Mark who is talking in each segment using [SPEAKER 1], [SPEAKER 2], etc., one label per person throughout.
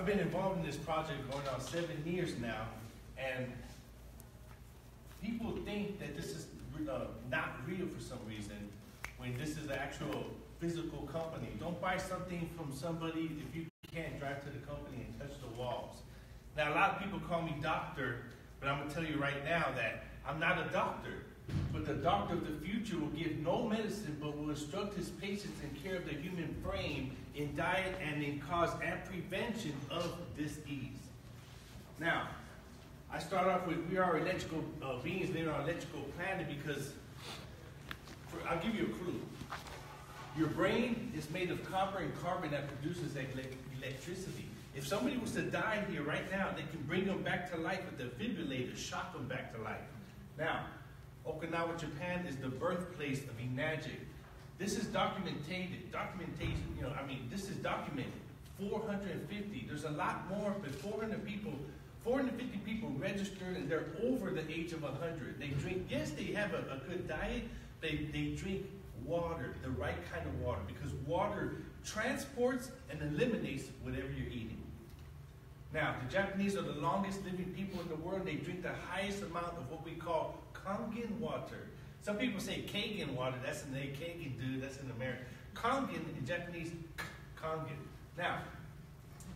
[SPEAKER 1] I've been involved in this project going on seven years now, and people think that this is uh, not real for some reason when this is an actual physical company. Don't buy something from somebody if you can't drive to the company and touch the walls. Now, a lot of people call me doctor, but I'm gonna tell you right now that I'm not a doctor. But the doctor of the future will give no medicine, but will instruct his patients in care of the human frame, in diet, and in cause and prevention of disease. Now, I start off with we are electrical uh, beings living on electrical planet because for, I'll give you a clue. Your brain is made of copper and carbon that produces electricity. If somebody was to die here right now, they can bring them back to life with the defibrillator, shock them back to life. Now, Okinawa, Japan is the birthplace of Enagic. This is documented, documentation, you know, I mean, this is documented. 450, there's a lot more, but 400 people 450 people registered and they're over the age of 100. They drink, yes, they have a, a good diet. They, they drink water, the right kind of water, because water transports and eliminates whatever you're eating. Now, the Japanese are the longest living people in the world. They drink the highest amount of what we call Kangen water. Some people say Kagen water. That's in the Kagen dude. That's in America. Kangen in Japanese, Kangen. Now,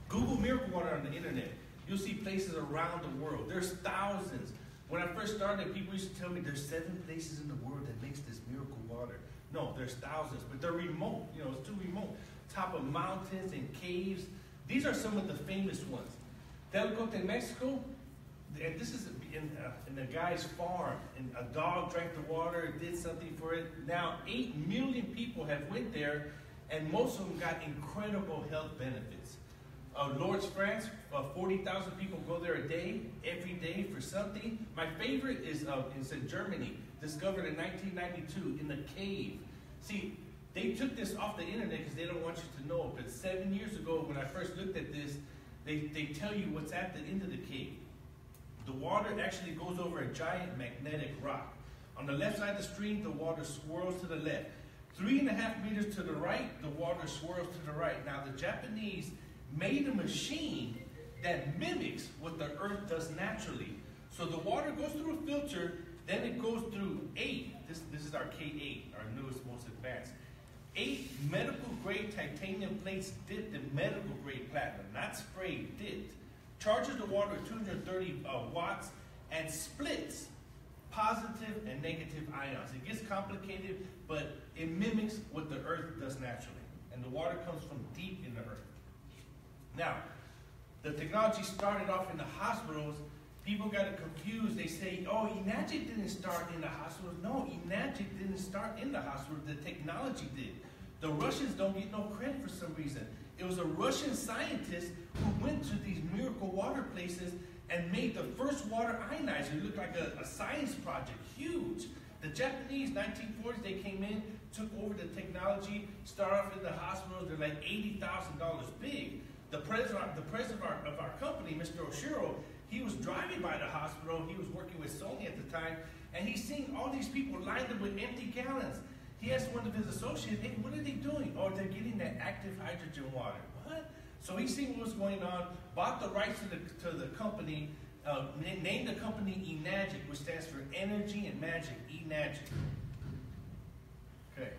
[SPEAKER 1] Google miracle water on the internet. You'll see places around the world. There's thousands. When I first started, people used to tell me there's seven places in the world that makes this miracle water. No, there's thousands, but they're remote. You know, it's too remote. Top of mountains and caves. These are some of the famous ones. Tlacote, Mexico, and this is in, uh, in a guy's farm, and a dog drank the water, did something for it. Now, 8 million people have went there, and most of them got incredible health benefits. Uh, Lourdes, France, uh, 40,000 people go there a day, every day for something. My favorite is, uh, in Germany, discovered in 1992 in the cave. See, they took this off the internet because they don't want you to know. But seven years ago, when I first looked at this, they, they tell you what's at the end of the cave. The water actually goes over a giant magnetic rock. On the left side of the stream, the water swirls to the left. Three and a half meters to the right, the water swirls to the right. Now, the Japanese made a machine that mimics what the earth does naturally. So the water goes through a filter, then it goes through eight, this, this is our K8, our newest, most advanced, eight medical grade titanium plates dipped in medical grade platinum, not sprayed, dipped. Charges the water at 230 uh, watts and splits positive and negative ions. It gets complicated, but it mimics what the earth does naturally. And the water comes from deep in the earth. Now, the technology started off in the hospitals. People got it confused. They say, oh, Enagic didn't start in the hospitals. No, Enagic didn't start in the hospital. The technology did. The Russians don't get no credit for some reason. It was a Russian scientist who went to these miracle water places and made the first water ionizer. It looked like a, a science project, huge. The Japanese, 1940s, they came in, took over the technology, started off in the hospitals. They're like $80,000 big. The president, the president of our, of our company, Mr. Oshiro, he was driving by the hospital. He was working with Sony at the time, and he's seeing all these people lined up with empty gallons. He asked one of his associates, hey, what are they doing? Oh, they're getting that active hydrogen water. What? So he seen what was going on, bought the rights to the, to the company, uh, named the company Enagic, which stands for Energy and Magic, Enagic. Okay.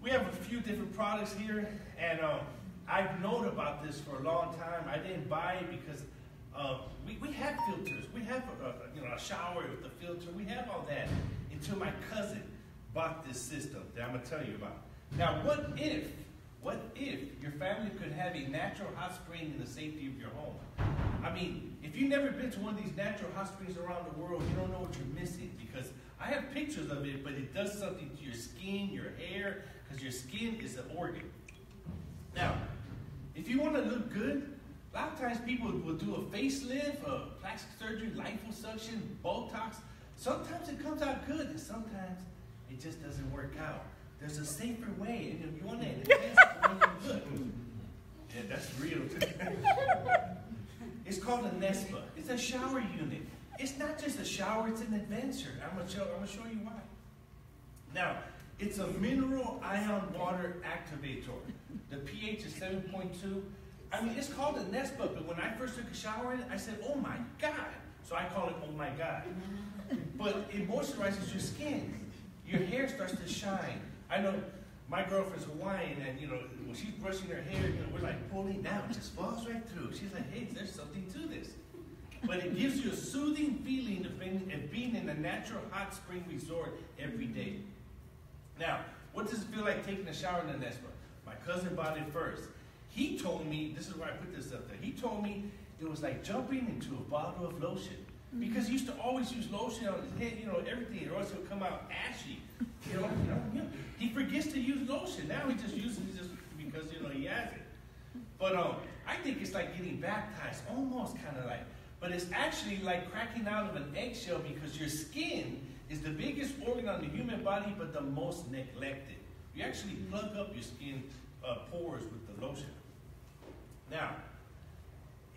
[SPEAKER 1] We have a few different products here, and um, I've known about this for a long time. I didn't buy it because uh, we, we have filters. We have a, a, you know, a shower with the filter. We have all that until my cousin bought this system that I'm going to tell you about. Now, what if, what if your family could have a natural hot spring in the safety of your home? I mean, if you've never been to one of these natural hot springs around the world, you don't know what you're missing because I have pictures of it, but it does something to your skin, your hair, because your skin is an organ. Now, if you want to look good, a lot of times people will do a facelift, a plastic surgery, liposuction, Botox. Sometimes it comes out good, and sometimes it just doesn't work out. There's a safer way, and if you want to look. Yeah, that's real. it's called a NESPA. It's a shower unit. It's not just a shower, it's an adventure. I'm gonna show, I'm gonna show you why. Now, it's a mineral ion water activator. The pH is 7.2. I mean, it's called a Nespa, but when I first took a shower in it, I said, oh my God. So I call it, oh my God. But it moisturizes your skin. Your hair starts to shine. I know my girlfriend's Hawaiian, and you know, when she's brushing her hair, you know, we're like pulling down, it just falls right through. She's like, hey, there's something to this. But it gives you a soothing feeling of being, of being in a natural hot spring resort every day. Now, what does it feel like taking a shower in the Nespa? My cousin bought it first. He told me, this is where I put this up there. He told me it was like jumping into a bottle of lotion. Because he used to always use lotion on his head, you know, everything, or else he'll come out ashy. You know, you know, you know. he forgets to use lotion. Now he just uses it just because you know he has it. But um, I think it's like getting baptized, almost kind of like. But it's actually like cracking out of an eggshell because your skin is the biggest organ on the human body, but the most neglected. You actually plug up your skin uh, pores with the lotion. Now,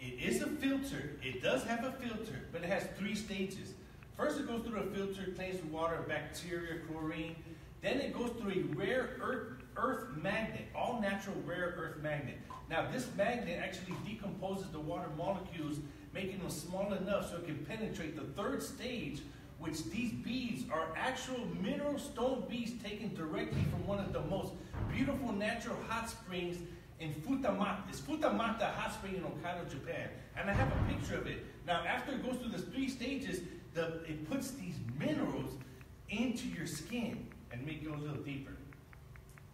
[SPEAKER 1] it is a filter. It does have a filter, but it has three stages. First, it goes through a filter, cleans the water bacteria, chlorine. Then it goes through a rare earth, earth magnet, all natural rare earth magnet. Now, this magnet actually decomposes the water molecules, making them small enough so it can penetrate the third stage, which these beads are actual mineral stone beads taken directly from one of the most beautiful natural hot springs in Futamata. It's Futamata Hot Spring in Hokkaido, Japan. And I have a picture of it. Now, after it goes through the three stages, the, it puts these minerals into your skin and make it a little deeper.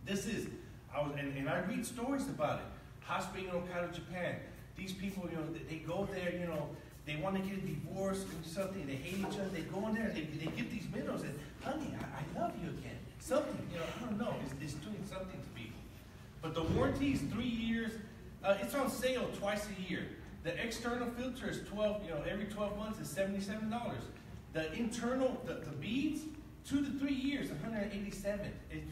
[SPEAKER 1] This is, I was, and, and I read stories about it. Hot Spring in Hokkaido, Japan. These people, you know, they, they go there, you know, they want to get a divorce or something, they hate each other, they go in there, they, they get these minerals, and honey, I, I love you again. Something, you know, I don't know, it's, it's doing something to. But the warranty is three years. Uh, it's on sale twice a year. The external filter is 12, you know, every 12 months is $77. The internal, the, the beads, two to three years, 187. It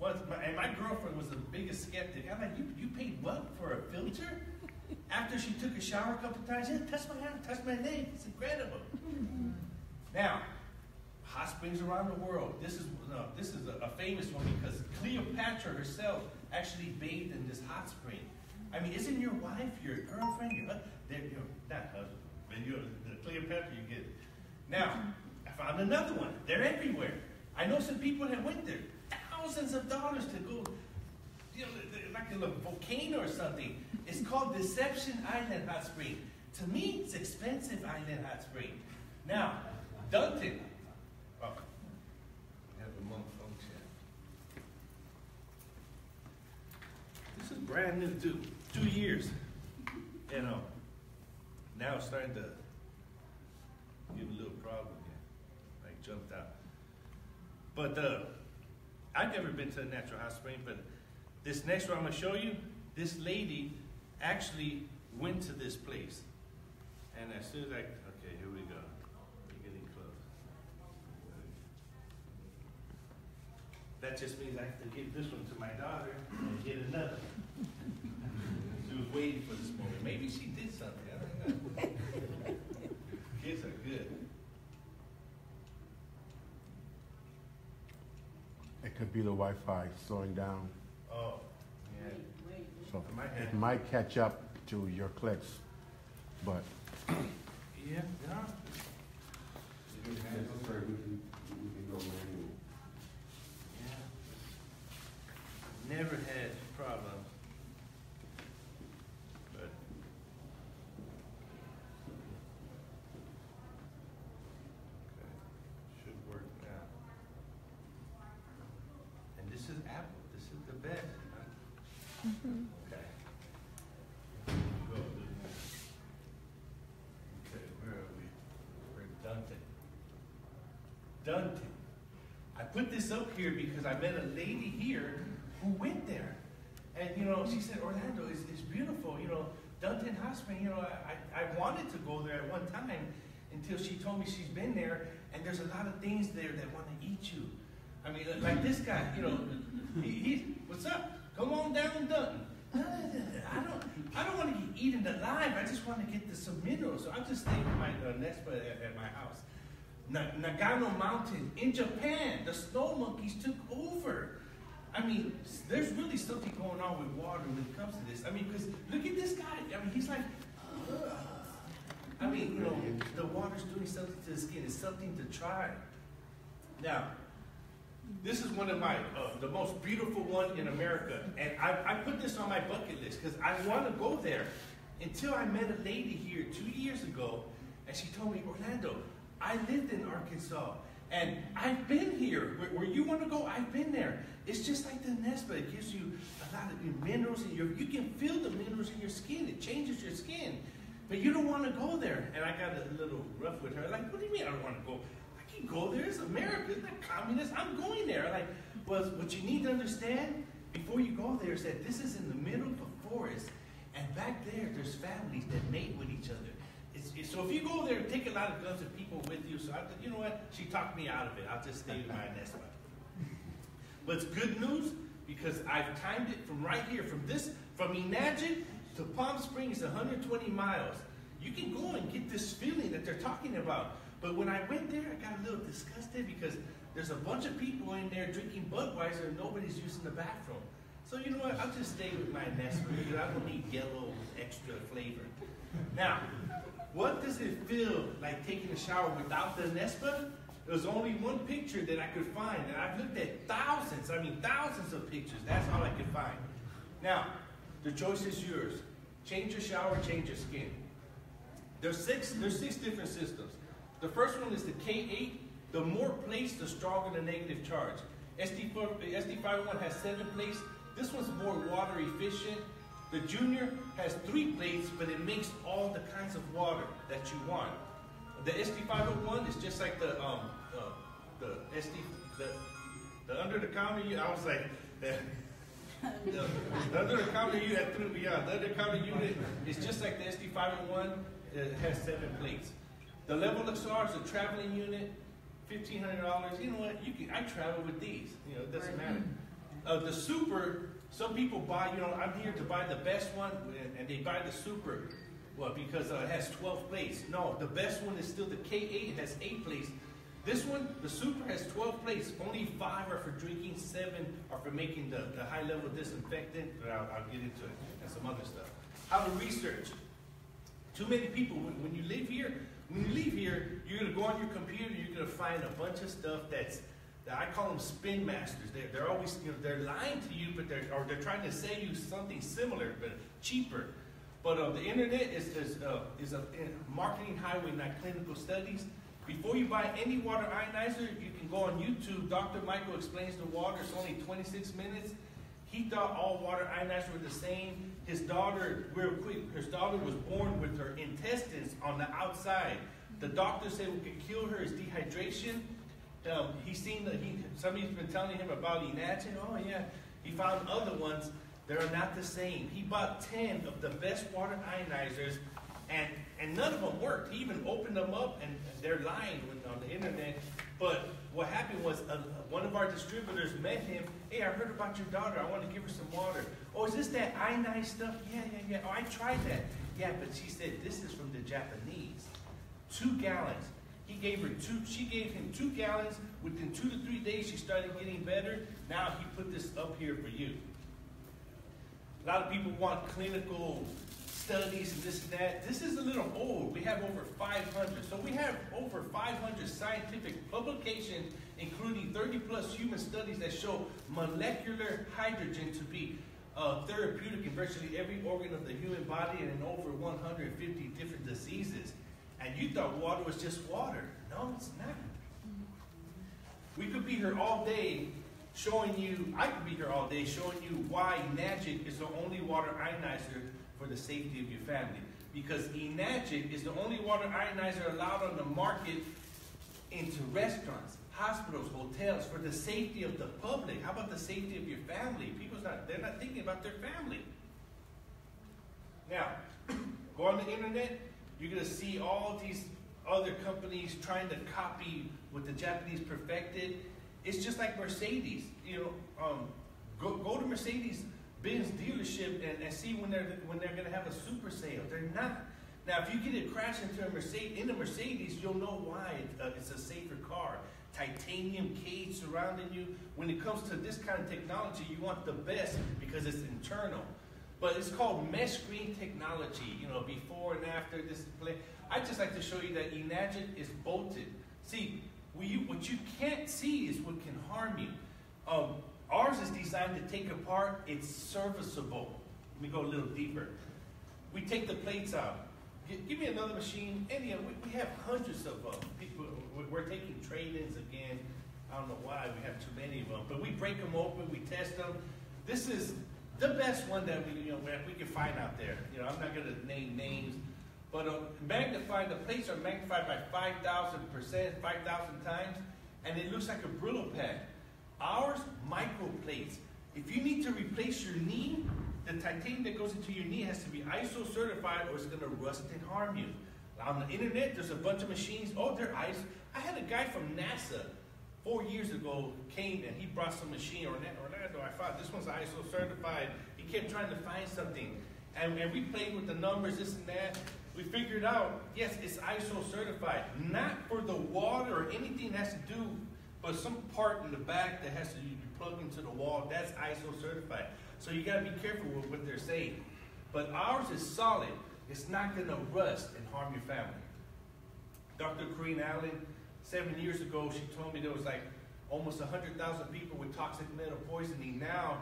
[SPEAKER 1] was, my, and my girlfriend was the biggest skeptic. I'm like, you, you paid what for a filter? After she took a shower a couple times, yeah, touch my hand, touch my leg. It's incredible. now, hot springs around the world. This is no, this is a, a famous one because Cleopatra herself actually bathed in this hot spring. I mean, isn't your wife, your girlfriend, your husband, your, not husband, you're, the Cleopatra you get. Now, I found another one. They're everywhere. I know some people that went there. Thousands of dollars to go, you know, like a volcano or something. It's called Deception Island Hot Spring. To me, it's expensive island hot spring. Now, Dunton, brand new too, two years. You know, now it's starting to give a little problem again, like jumped out. But uh, I've never been to a natural hot spring, but this next one I'm gonna show you, this lady actually went to this place. And as soon as I, okay, here we go. We're getting close. That just means I have to give this one to my daughter and get another waiting for this moment. Maybe she did something. I don't know. Kids are good.
[SPEAKER 2] It could be the Wi-Fi slowing down.
[SPEAKER 1] Oh, yeah.
[SPEAKER 2] So it might catch up to your clicks, but.
[SPEAKER 1] Yeah, yeah. Never had problems. Dunton. I put this up here because I met a lady here who went there. And, you know, she said, Orlando is, beautiful. You know, Dunton Spring, you know, I, I wanted to go there at one time until she told me she's been there and there's a lot of things there that want to eat you. I mean, like this guy, you know, he, he what's up? Come on down, Dunton. I don't, I don't want to get eaten alive. I just want to get the some minerals. So I'm just staying at my uh, Nespa at, at my house. Nagano Mountain in Japan, the snow monkeys took over. I mean, there's really something going on with water when it comes to this. I mean, because look at this guy. I mean, he's like, Ugh. I mean, you know, the water's doing something to the skin. It's something to try. Now, this is one of my, uh, the most beautiful one in America. And I, I put this on my bucket list because I want to go there. Until I met a lady here two years ago, and she told me, Orlando, I lived in Arkansas, and I've been here. Where, you want to go, I've been there. It's just like the Nespa. It gives you a lot of minerals in your, you can feel the minerals in your skin. It changes your skin. But you don't want to go there. And I got a little rough with her. Like, what do you mean I don't want to go? I can go there. It's America. It's not communist. I'm going there. Like, well, what you need to understand before you go there is that this is in the middle of a forest. And back there, there's families that mate with each other. So if you go there, take a lot of guns and people with you. So I, you know what? She talked me out of it. I'll just stay with my nest. But it's good news because I've timed it from right here, from this, from Enagic to Palm Springs, 120 miles. You can go and get this feeling that they're talking about. But when I went there, I got a little disgusted because there's a bunch of people in there drinking Budweiser and nobody's using the bathroom. So you know what? I'll just stay with my Nestle because I don't need yellow extra flavor. Now, what does it feel like taking a shower without the Nespa? There's only one picture that I could find, and I've looked at thousands, I mean thousands of pictures. That's all I could find. Now, the choice is yours. Change your shower, change your skin. There's six, there's six different systems. The first one is the K8. The more plates, the stronger the negative charge. SD501 has seven plates. This one's more water efficient. The Junior has three plates, but it makes all the kinds of water that you want. The SD501 is just like the um uh, the SD the the under the counter. I was like the, the, the under the counter unit. Yeah, the under the counter unit is just like the SD501. It has seven plates. The Level XR is a traveling unit, fifteen hundred dollars. You know what? You can I travel with these. You know, it doesn't matter. Uh, the Super. Some people buy. You know, I'm here to buy the best one, and, they buy the Super. Well, because uh, it has 12 plates. No, the best one is still the K8. It has 8 plates. This one, the Super, has 12 plates. Only 5 are for drinking, 7 are for making the, the high-level disinfectant, but I'll, I'll, get into it and some other stuff. How to research. Too many people, when, when you live here, when you leave here, you're going to go on your computer, you're going to find a bunch of stuff that's, that I call them spin masters. They're, they're always, you know, they're lying to you, but they're, or they're trying to sell you something similar, but cheaper. But uh, the internet is, is, uh, is a, a marketing highway, not clinical studies. Before you buy any water ionizer, you can go on YouTube. Dr. Michael explains the water. It's only 26 minutes. He thought all water ionizers were the same. His daughter, real quick, his daughter was born with her intestines on the outside. The doctor said what could kill her is dehydration. Um, he's seen that he, somebody's been telling him about Enagic. Oh yeah, he found other ones they're not the same. He bought 10 of the best water ionizers, and, and none of them worked. He even opened them up, and they're lying on the internet. But what happened was uh, one of our distributors met him. Hey, I heard about your daughter. I want to give her some water. Oh, is this that ionized stuff? Yeah, yeah, yeah. Oh, I tried that. Yeah, but she said this is from the Japanese. Two gallons. He gave her two. She gave him two gallons. Within two to three days, she started getting better. Now he put this up here for you. A lot of people want clinical studies and this and that. This is a little old. We have over 500. So we have over 500 scientific publications, including 30 plus human studies that show molecular hydrogen to be uh, therapeutic in virtually every organ of the human body and in over 150 different diseases. And you thought water was just water. No, it's not. We could be here all day showing you, I could be here all day showing you why Enagic is the only water ionizer for the safety of your family. Because Enagic is the only water ionizer allowed on the market into restaurants, hospitals, hotels, for the safety of the public. How about the safety of your family? People's not, they're not thinking about their family. Now, go on the internet, you're going to see all these other companies trying to copy what the Japanese perfected it's just like Mercedes. You know, um, go, go to Mercedes Benz dealership and, and see when they're when they're going to have a super sale. They're not. Now, if you get a crash into a Mercedes, in a Mercedes, you'll know why it, uh, it's a safer car. titanium cage surrounding you. When it comes to this kind of technology, you want the best because it's internal. But it's called mesh screen technology, you know, before and after this display. I just like to show you that Enagic is bolted. See, what you can't see is what can harm you. Um, ours is designed to take apart, it's serviceable. Let me go a little deeper. We take the plates out. Give me another machine. Any we, we have hundreds of them. People, we're taking trade-ins again. I don't know why we have too many of them, but we break them open, we test them. This is the best one that we, you know, we can find out there. You know, I'm not going to name names, but uh, magnified, the plates are magnified by 5,000 percent, 5,000 times, and it looks like a Brillo pad. Ours, micro plates. If you need to replace your knee, the titanium that goes into your knee has to be ISO certified or it's going to rust and harm you. On the internet, there's a bunch of machines. Oh, they're ISO. I had a guy from NASA four years ago came and he brought some machine, or Orlando, I thought this one's ISO certified. He kept trying to find something. And, and we played with the numbers, this and that. We figured out, yes, it's ISO certified. Not for the water or anything that has to do, but some part in the back that has to be plugged into the wall, that's ISO certified. So you got to be careful with what they're saying. But ours is solid. It's not to rust and harm your family. Dr. Corrine Allen, seven years ago, she told me there was like almost 100,000 people with toxic metal poisoning now.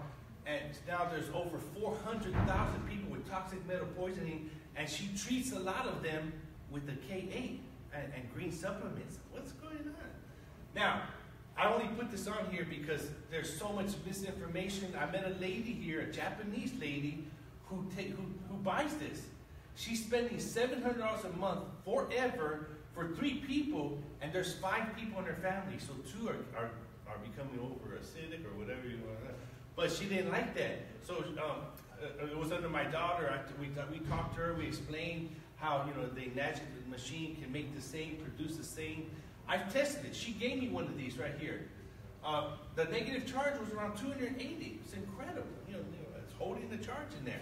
[SPEAKER 1] And now there's over 400,000 people with toxic metal poisoning, and she treats a lot of them with the K8 and, and green supplements. What's going on? Now, I only put this on here because there's so much misinformation. I met a lady here, a Japanese lady, who, take, who, who buys this. She's spending $700 a month forever for three people, and there's five people in her family. So two are, are, are becoming over acidic or whatever you want But she didn't like that. So um, uh, it was under my daughter. I, we, we talked to her, we explained how you know the magic machine can make the same, produce the same I've tested it. She gave me one of these right here. Uh, the negative charge was around 280. It's incredible. You know, you know, it's holding the charge in there.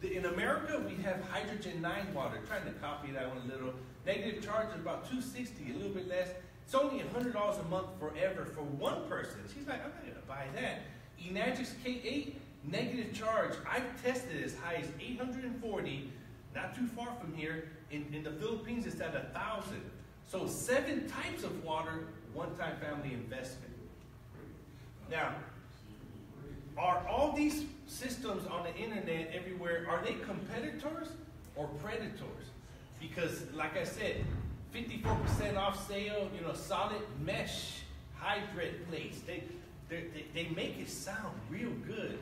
[SPEAKER 1] The, in America, we have hydrogen 9 water. trying to copy that one a little. Negative charge is about 260, a little bit less. It's only $100 a month forever for one person. She's like, I'm not to buy that. Enagic's K8, negative charge. I've tested as high as 840, not too far from here. In, in the Philippines, it's at 1,000. So seven types of water, one-time family investment. Now, are all these systems on the internet everywhere, are they competitors or predators? Because, like I said, 54% off sale, you know, solid mesh hybrid plates. They, they, they make it sound real good.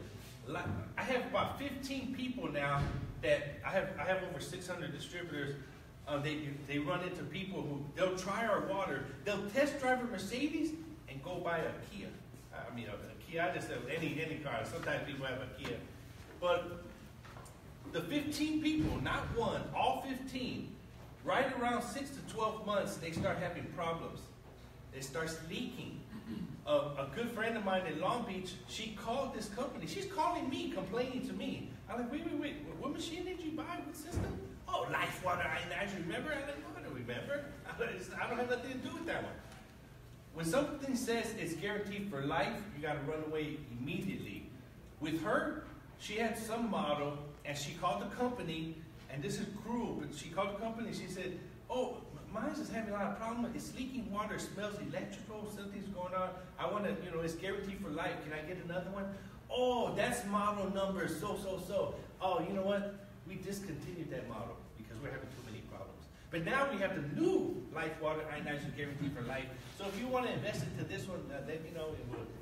[SPEAKER 1] Like, I have about 15 people now that I have, I have over 600 distributors uh, they, they run into people who, they'll try our water, they'll test drive a Mercedes and go buy a Kia. I mean, a, a Kia, I just have any, any car. Sometimes people have a Kia. But the 15 people, not one, all 15, right around 6 to 12 months, they start having problems. It starts leaking. A, a, good friend of mine in Long Beach, she called this company. She's calling me, complaining to me. I'm like, wait, wait, wait. What machine did you buy? What system? Oh, life water, I actually remember. I like, I don't remember. I don't have nothing to do with that one. When something says it's guaranteed for life, you got to run away immediately. With her, she had some model, and she called the company, and this is cruel, but she called the company, and she said, oh, mine's is having a lot of problems. It's leaking water, smells electrical, something's going on. I want to, you know, it's guaranteed for life. Can I get another one? Oh, that's model number so, so, so. Oh, you know what? We discontinued that model because we're having too many problems. But now we have the new Life Water Ionizing Guarantee for Life. So if you want to invest into this one, uh, let me know.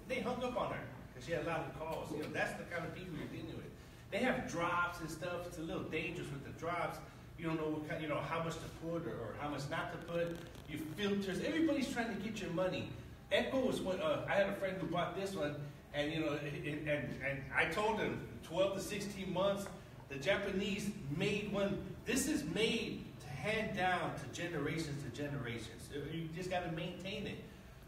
[SPEAKER 1] They hung up on her because she had a lot of calls. You know, that's the kind of people you're dealing with. They have drops and stuff. It's a little dangerous with the drops. You don't know what kind, you know how much to put or, or how much not to put. Your filters. Everybody's trying to get your money. Echo was what uh, I had a friend who bought this one, and you know, and and I told him 12 to 16 months. The Japanese made one this is made to hand down to generations to generations. You just got to maintain it.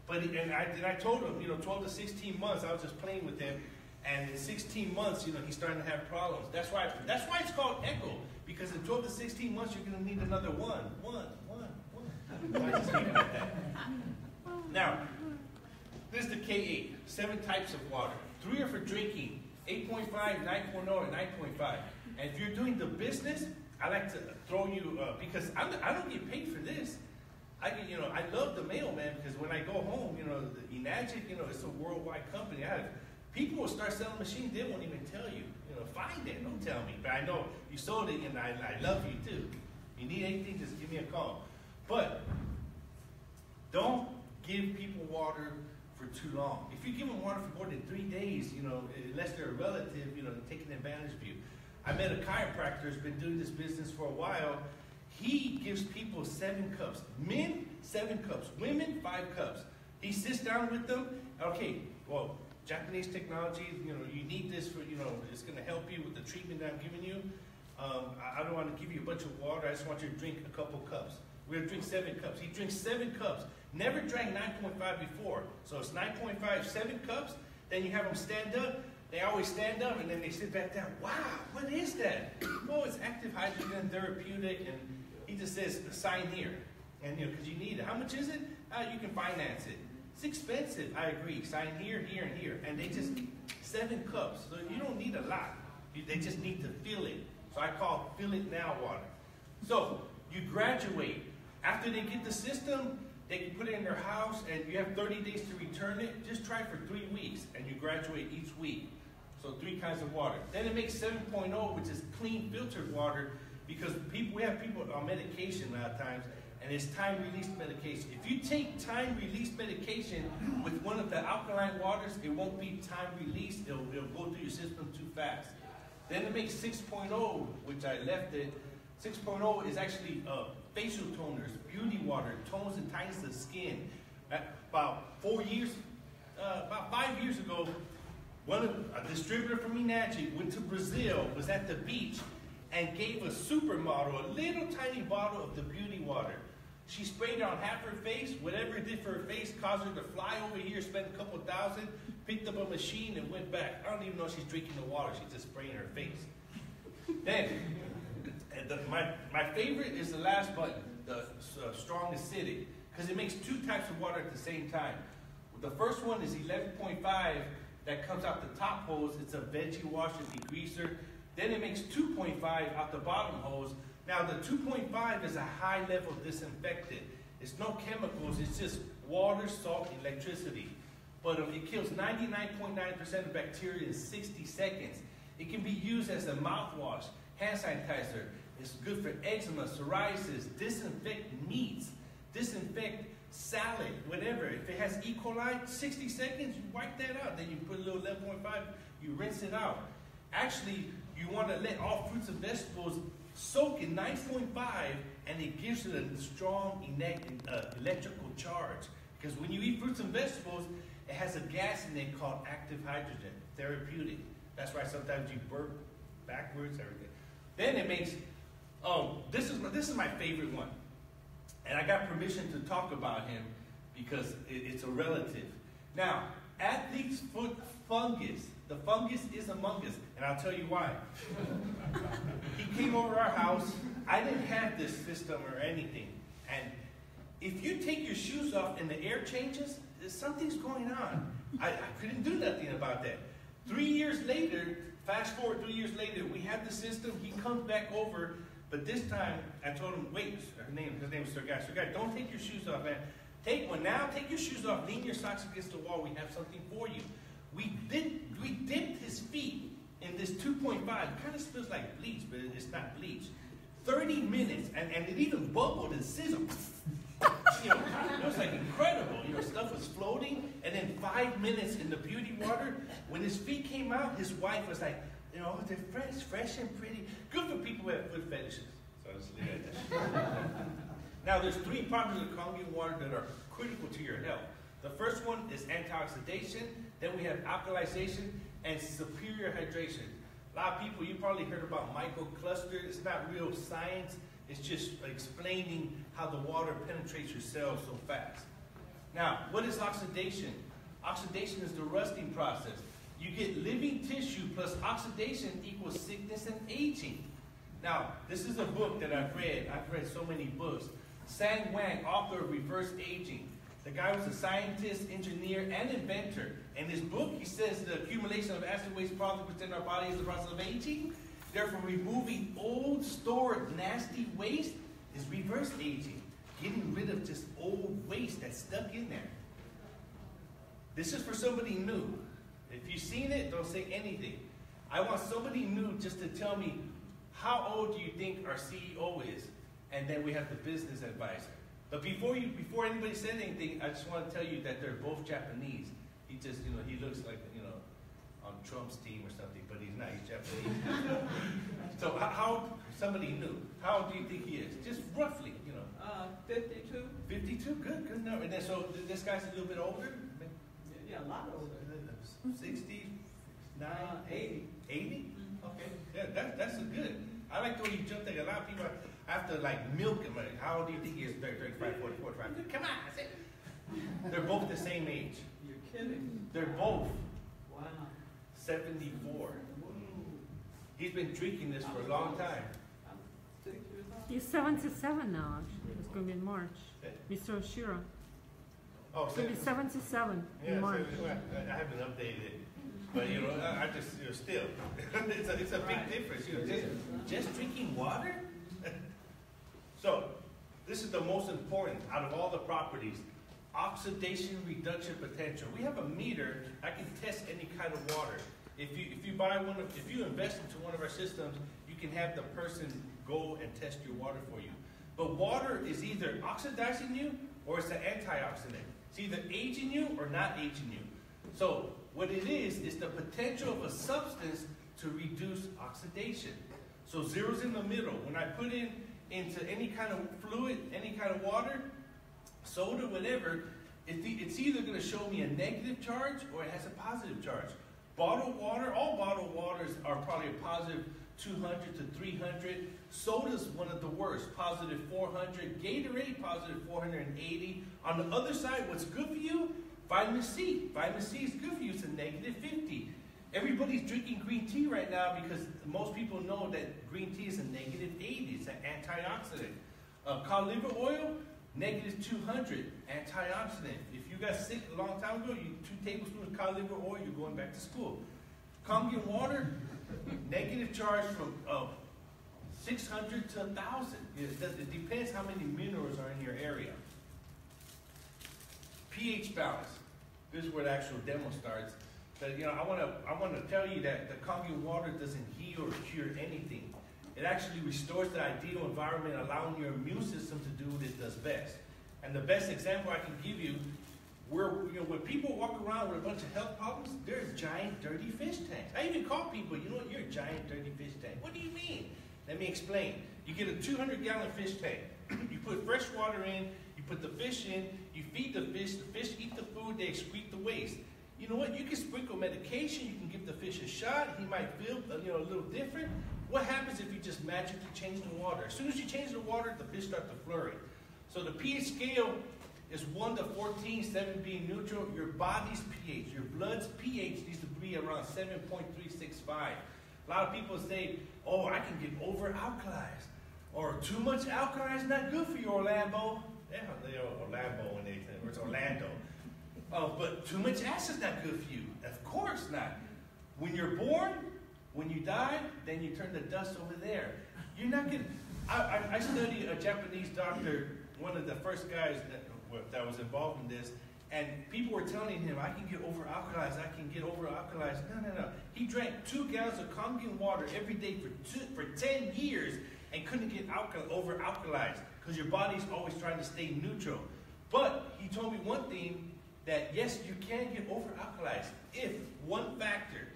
[SPEAKER 1] But and I, and I told him, you know, 12 to 16 months, I was just playing with him. And in 16 months, you know, he's starting to have problems. That's why, that's why it's called echo. Because in 12 to 16 months, you're going to need another one, one, one, one. So. Now, This is the K8, seven types of water. Three are for drinking, 8.5, 9.0, and 9.5. And if you're doing the business, I like to throw you, uh, because I'm, I don't get paid for this. I get, you know, I love the mailman because when I go home, you know, the Enagic, you know, it's a worldwide company. I have, people will start selling machines, they won't even tell you. You know, find it, don't tell me. But I know you sold it and I, I love you too. If you need anything, just give me a call. But don't give people water for too long. If you give them water for more than three days, you know, unless they're a relative, you know, taking advantage of you. I met a chiropractor who's been doing this business for a while. He gives people seven cups. Men, seven cups. Women, five cups. He sits down with them. Okay, well, Japanese technology, you know, you need this for, you know, it's going to help you with the treatment that I'm giving you. Um, I, I don't want to give you a bunch of water. I just want you to drink a couple cups. We're going to drink seven cups. He drinks seven cups. Never drank 9.5 before. So it's 9.5, seven cups. Then you have them stand up. They always stand up and then they sit back down. Wow, what is that? Oh, it's active hydrogen therapeutic. And he just says, sign here. And, you know, because you need it. How much is it? Uh, you can finance it. It's expensive, I agree. Sign here, here, and here. And they just, seven cups. So you don't need a lot. You, they just need to fill it. So I call fill it now water. So you graduate. After they get the system, they can put it in their house and you have 30 days to return it. Just try for three weeks and you graduate each week. So three kinds of water. Then it makes 7.0, which is clean filtered water because people we have people on medication a lot of times and it's time released medication. If you take time released medication with one of the alkaline waters, it won't be time released. It'll, it'll go through your system too fast. Then it makes 6.0, which I left it. 6.0 is actually uh, facial toners, beauty water, tones and tightens the skin. About four years, uh, about five years ago, one of, a distributor from Enagic went to Brazil, was at the beach, and gave a supermodel a little tiny bottle of the beauty water. She sprayed on half her face. Whatever it did for her face caused her to fly over here, spend a couple thousand, picked up a machine, and went back. I don't even know if she's drinking the water. She's just spraying her face. then, the, my, my favorite is the last button, the uh, strongest acidic, because it makes two types of water at the same time. The first one is 11.5 that comes out the top hose. It's a veggie washer degreaser. Then it makes 2.5 out the bottom hose. Now the 2.5 is a high level disinfectant. It's no chemicals, it's just water, salt, electricity. But it kills 99.9% .9 of bacteria in 60 seconds. It can be used as a mouthwash, hand sanitizer. It's good for eczema, psoriasis, disinfect meats, disinfect salad, whatever. If it has E. coli, 60 seconds, you wipe that out. Then you put a little 11.5, you rinse it out. Actually, you want to let all fruits and vegetables soak in 9.5 and it gives it a strong uh, electrical charge. Because when you eat fruits and vegetables, it has a gas in it called active hydrogen, therapeutic. That's why sometimes you burp backwards, everything. Then it makes, oh, this is my, this is my favorite one. And I got permission to talk about him because it, it's a relative. Now, athlete's foot fungus the fungus is among us, and I'll tell you why. he came over our house. I didn't have this system or anything. And if you take your shoes off and the air changes, something's going on. I, I couldn't do nothing about that. Three years later, fast forward three years later, we have the system. He comes back over, but this time I told him, wait, her name, his name is Sir Guy. Sir Guy, don't take your shoes off, man. Take one now, take your shoes off, lean your socks against the wall. We have something for you. We did we dipped his feet in this 2.5. It kind of smells like bleach, but it's not bleach. 30 minutes, and, and it even bubbled and sizzled. you know, it was like incredible. You know, stuff was floating, and then five minutes in the beauty water. When his feet came out, his wife was like, you know, they're fresh, fresh and pretty. Good for people who have foot fetishes. So I just leave now, there's three problems with Kangen water that are critical to your health. The first one is antioxidation. Then we have alkalization and superior hydration. A lot of people, you probably heard about microcluster. It's not real science. It's just explaining how the water penetrates your cells so fast. Now, what is oxidation? Oxidation is the rusting process. You get living tissue plus oxidation equals sickness and aging. Now, this is a book that I've read. I've read so many books. Sang Whang, author of Reverse Aging. The guy was a scientist, engineer, and inventor. In his book, he says the accumulation of acid waste products within our body is the process of aging. Therefore, removing old, stored, nasty waste is reverse aging. Getting rid of just old waste that's stuck in there. This is for somebody new. If you've seen it, don't say anything. I want somebody new just to tell me how old do you think our CEO is? And then we have the business advisor. But before you, before anybody said anything, I just want to tell you that they're both Japanese. He just, you know, he looks like, you know, on Trump's team or something, but he's not. He's Japanese. so how, how, somebody new? How old do you think he is? Just roughly, you know.
[SPEAKER 3] Uh, fifty-two?
[SPEAKER 1] 52. Good, good number. And then so this guy's a little bit older.
[SPEAKER 3] Yeah, a lot older.
[SPEAKER 1] 60, 9,
[SPEAKER 3] Uh, 80.
[SPEAKER 1] 80? Okay, yeah, that, that's a good. I like the way you jumped there. A lot of people have to like milk him. How old do you think he is? 30, 35, 40, 45. Come on, I said. They're both the same age.
[SPEAKER 3] You're kidding.
[SPEAKER 1] They're both
[SPEAKER 3] Wow.
[SPEAKER 1] 74. He's been drinking this for a long time.
[SPEAKER 3] I'm six years old.
[SPEAKER 4] He's 77 now, actually. It's going to be in March. Mr. Oshiro.
[SPEAKER 1] Oh,
[SPEAKER 4] It's going to be 77
[SPEAKER 1] Yeah,
[SPEAKER 4] in March.
[SPEAKER 1] well, I I haven't updated it, but you know, I, I just, you know, still, it's a, it's a big difference, you know, just, just drinking water? So, this is the most important out of all the properties, oxidation reduction potential. We have a meter, I can test any kind of water. If you, if you buy one of, if you invest into one of our systems, you can have the person go and test your water for you. But water is either oxidizing you or it's an antioxidant. It's either aging you or not aging you. So what it is is the potential of a substance to reduce oxidation. So zero's in the middle. When I put in into any kind of fluid, any kind of water, soda, whatever, it's either going to show me a negative charge or it has a positive charge. Bottled water, all bottled waters are probably a positive 200 to 300. Soda's one of the worst, positive 400. Gatorade, positive 480. On the other side, what's good for you? Vitamin C. Vitamin C is good for you. It's a negative 50. Everybody's drinking green tea right now because most people know that green tea is a negative 80. It's an antioxidant. Uh, cod liver oil, negative 200, antioxidant. If you got sick a long time ago, you two tablespoons of cod liver oil, you're going back to school. Kangen water, negative charge from uh, 600 to 1,000. It, it depends how many minerals are in your area. pH balance. This is where the actual demo starts. But you know, I want to I want to tell you that the Kangen water doesn't heal or cure anything. It actually restores the ideal environment, allowing your immune system to do what it does best. And the best example I can give you, where you know when people walk around with a bunch of health problems, they're giant dirty fish tanks. I even call people, you know what, you're a giant dirty fish tank. What do you mean? Let me explain. You get a 200 gallon fish tank. you put fresh water in, you put the fish in, you feed the fish, the fish eat the food, they excrete the waste. You know what? You can sprinkle medication. You can give the fish a shot. He might feel, you know, a little different. What happens if you just magically change the water? As soon as you change the water, the fish start to flurry. So the pH scale is 1 to 14, 7 being neutral. Your body's pH, your blood's pH needs to be around 7.365. A lot of people say, oh, I can get over alkalized. Or too much alkali is not good for you, Orlando. Yeah, they are Orlando when they or it's Orlando. Oh, but too much acid's not good for you. Of course not. When you're born, when you die, then you turn the dust over there. You're not getting. I, I, I studied a Japanese doctor, one of the first guys that, that was involved in this, and people were telling him, I can get over alkalized, I can get over alkalized. No, no, no. He drank two gallons of Kangen water every day for, two, for 10 years and couldn't get over alkalized because your body's always trying to stay neutral. But he told me one thing that yes, you can get over alkalized if one factor,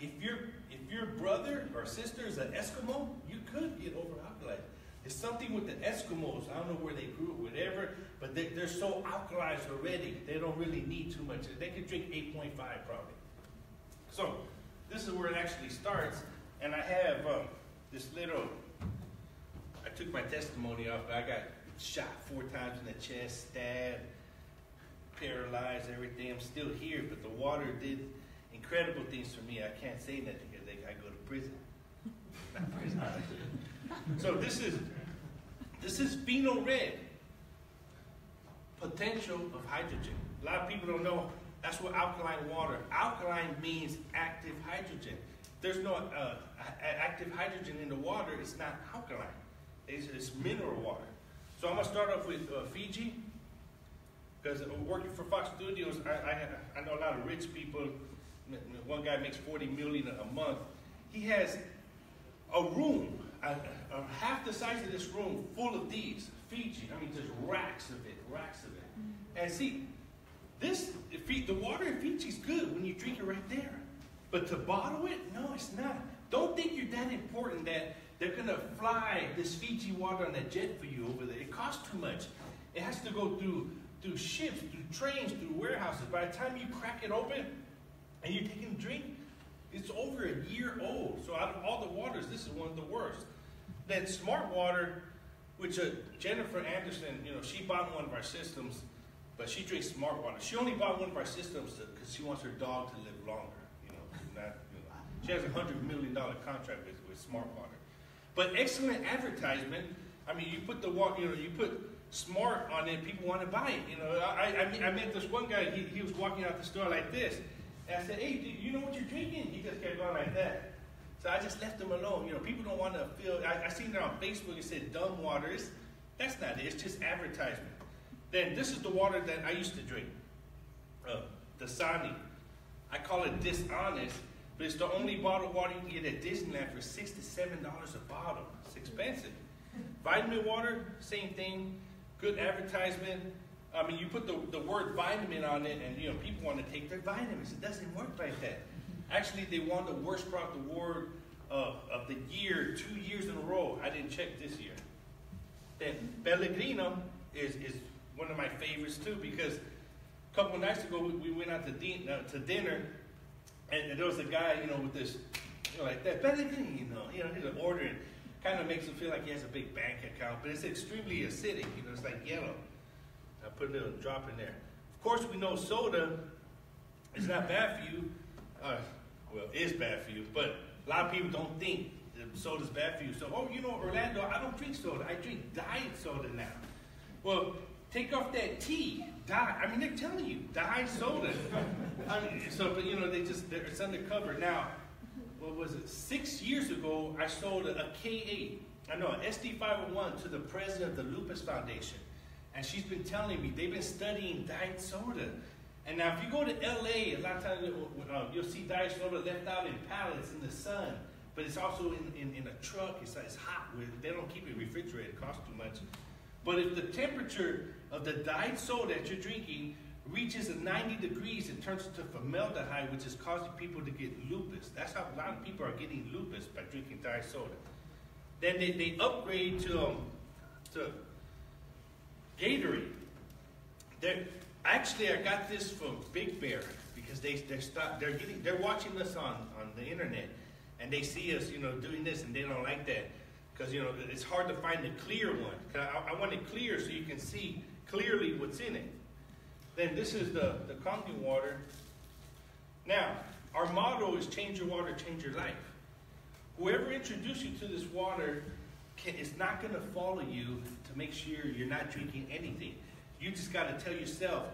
[SPEAKER 1] if your if your brother or sister is an Eskimo, you could get over alkalized. It's something with the Eskimos. I don't know where they grew, it, whatever, but they, they're so alkalized already. They don't really need too much. They could drink 8.5 probably. So this is where it actually starts, and I have uh, this little. I took my testimony off. But I got shot four times in the chest, stabbed paralyzed, everything. I'm still here, but the water did incredible things for me. I can't say that prison. So this is this is phenol red. potential of hydrogen. A lot of people don't know that's what alkaline water. Alkaline means active hydrogen. There's no uh, active hydrogen in the water. It's not alkaline. It's, it's mineral water. So I'm gonna start off with uh, Fiji because working for Fox Studios, I, I, I know a lot of rich people. One guy makes 40 million a month. He has a room, a, a half the size of this room, full of these Fiji. I mean, just racks of it, racks of it. Mm-hmm. And see, this the water in Fiji's good when you drink it right there. But to bottle it, no, it's not. Don't think you're that important that they're gonna fly this Fiji water on a jet for you over there. It costs too much. It has to go through through ships, through trains, through warehouses. By the time you crack it open and you're taking a drink, it's over a year old. So out of all the waters, this is one of the worst. Then Smart Water, which uh, Jennifer Anderson, you know, she bought one of our systems, but she drinks Smart Water. She only bought one of our systems because she wants her dog to live longer. You know, not, you know. she has a hundred million dollar contract with, with Smart Water. But excellent advertisement. I mean, you put the water, you know, you put smart on it, people want to buy it. You know, I, I, I met this one guy, he, he was walking out the store like this. And I said, hey, you know what you're drinking? He just kept going like that. So I just left him alone. You know, people don't want to feel, I, I seen it on Facebook, it said dumb waters. That's not it, it's just advertisement. Then this is the water that I used to drink, uh, Dasani. I call it dishonest, but it's the only bottled water you can get at Disneyland for six to seven dollars a bottle. It's expensive. Vitamin water, same thing good advertisement. I mean, you put the, the word vitamin on it, and you know people want to take their vitamins. It doesn't work like that. Actually, they won the worst product award of, of the year two years in a row. I didn't check this year. Then Pellegrino is, is one of my favorites too because a couple nights ago we, we went out to, din- uh, to dinner, and there was a guy you know with this you know like that Pellegrino, you know he's ordering kind of makes him feel like he has a big bank account, but it's extremely acidic. You know, it's like yellow. I put a little drop in there. Of course, we know soda is not bad for you. Uh, well, is bad for you, but a lot of people don't think soda's bad for you. So, oh, you know, Orlando, I don't drink soda. I drink diet soda now. Well, take off that T, diet. I mean, they're telling you, diet soda. I mean, so, but you know, they just, it's undercover. Now, what was it, six years ago, I sold a, a K8, I know, an SD501 to the president of the Lupus Foundation. And she's been telling me, they've been studying diet soda. And now if you go to LA, a lot of times uh, you'll see diet soda left out in pallets in the sun. But it's also in, in, in a truck, it's, it's hot. They don't keep it refrigerated, it costs too much. But if the temperature of the diet soda that you're drinking reaches 90 degrees, it turns into formaldehyde, which is causing people to get lupus. That's how a lot of people are getting lupus by drinking diet soda. Then they, they upgrade to, um, to Gatorade. They're, actually, I got this from Big Bear because they, they're, stop, they're, getting, they're watching us on, on the internet and they see us, you know, doing this and they don't like that because, you know, it's hard to find the clear one. I, I want it clear so you can see clearly what's in it. Then this is the, the Kangen water. Now, our motto is change your water, change your life. Whoever introduced you to this water is not going to follow you to make sure you're not drinking anything. You just got to tell yourself,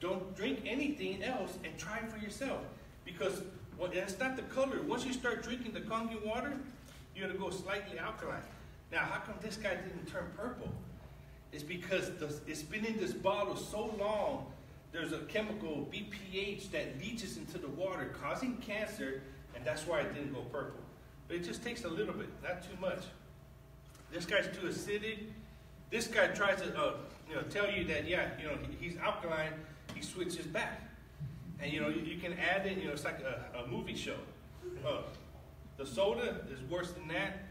[SPEAKER 1] don't drink anything else and try for yourself. Because well, it's not the color. Once you start drinking the Kangen water, you're going to go slightly alkaline. Now, how come this guy didn't turn purple? It's because the, it's been in this bottle so long there's a chemical, BPH, that leaches into the water, causing cancer, and that's why it didn't go purple. But it just takes a little bit, not too much. This guy's too acidic. This guy tries to, uh, you know, tell you that, yeah, you know, he's alkaline. He switches back, and you know, you, you can add it. You know, it's like a, a movie show. Uh, the soda is worse than that.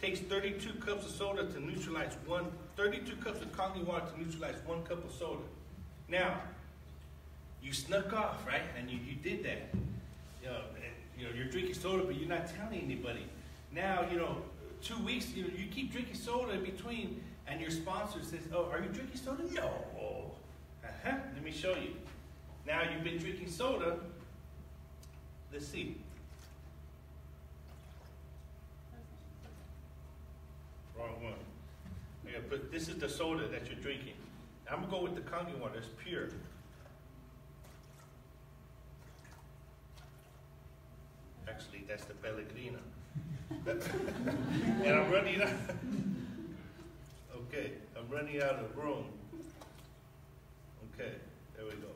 [SPEAKER 1] Takes 32 cups of soda to neutralize one. 32 cups of Kangen water to neutralize one cup of soda. Now, you snuck off, right? And you, you did that. You know, and, you know, you're drinking soda, but you're not telling anybody. Now, you know, two weeks, you know, you keep drinking soda in between, and your sponsor says, "Oh, are you drinking soda?" No. Uh-huh. Let me show you. Now you've been drinking soda. Let's see. Wrong one. Gotta put. This is the soda that you're drinking. I'm gonna go with the Kangen water, it's pure. Actually, that's the Pellegrino. And I'm running out. Okay, I'm running out of room. Okay, there we go.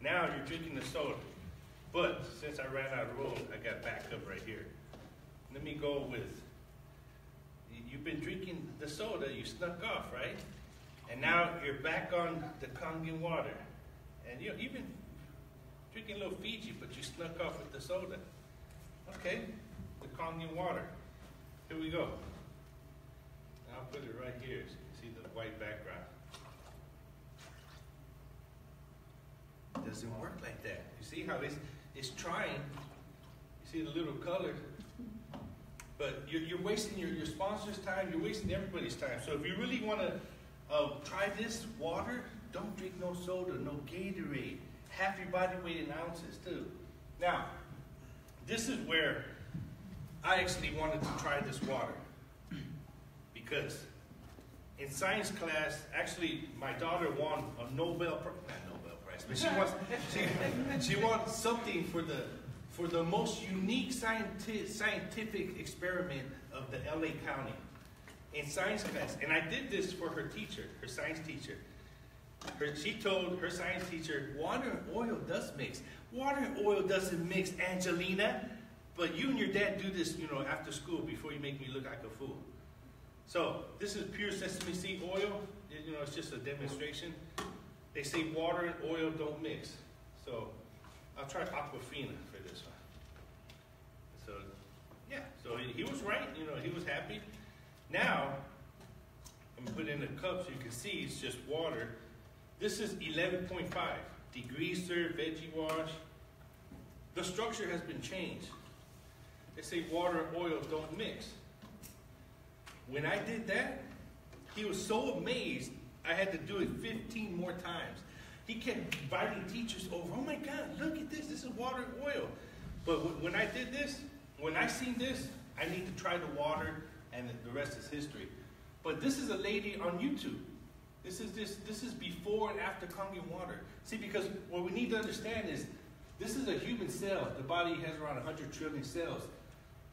[SPEAKER 1] Now you're drinking the soda. But since I ran out of room, I got backup right here. Let me go with, you- you've been drinking the soda, you snuck off, right? And now you're back on the Kangen water. And you know, you've been drinking a little Fiji, but you snuck off with the soda. Okay, Kangen water. Here we go. I'll put it right here so you can see the white background. It doesn't work like that. You see how it's, it's trying. You see the little color. But you're, you're wasting your, your sponsor's time, you're wasting everybody's time. So if you really want to uh, try this water, don't drink no soda, no Gatorade. Half your body weight in ounces too. Now, this is where I actually wanted to try this water. Because in science class, actually, my daughter won a Nobel, Pri- not Nobel Prize, but she wants, she, she won something for the, for the most unique scientific, scientific experiment of the LA County in science class. And I did this for her teacher, her science teacher. Her, she told her science teacher, water and oil does mix. Water and oil doesn't mix, Angelina. But you and your dad do this, you know, after school before you make me look like a fool. So this is pure sesame seed oil. You know, it's just a demonstration. They say water and oil don't mix. So I'll try Aquafina for this one. So yeah, so he, was right. You know, he was happy. Now I'm put in a cup so you can see it's just water. This is 11.5 degreaser veggie wash. The structure has been changed. They say water and oil don't mix. When I did that, he was so amazed I had to do it 15 more times. He kept inviting teachers over. Oh my God, look at this. This is water and oil. But when I did this, when I seen this, I need to try the water, and the rest is history. But this is a lady on YouTube. This is this this is before and after Kangen water. See, because what we need to understand is this is a human cell. The body has around 100 trillion cells.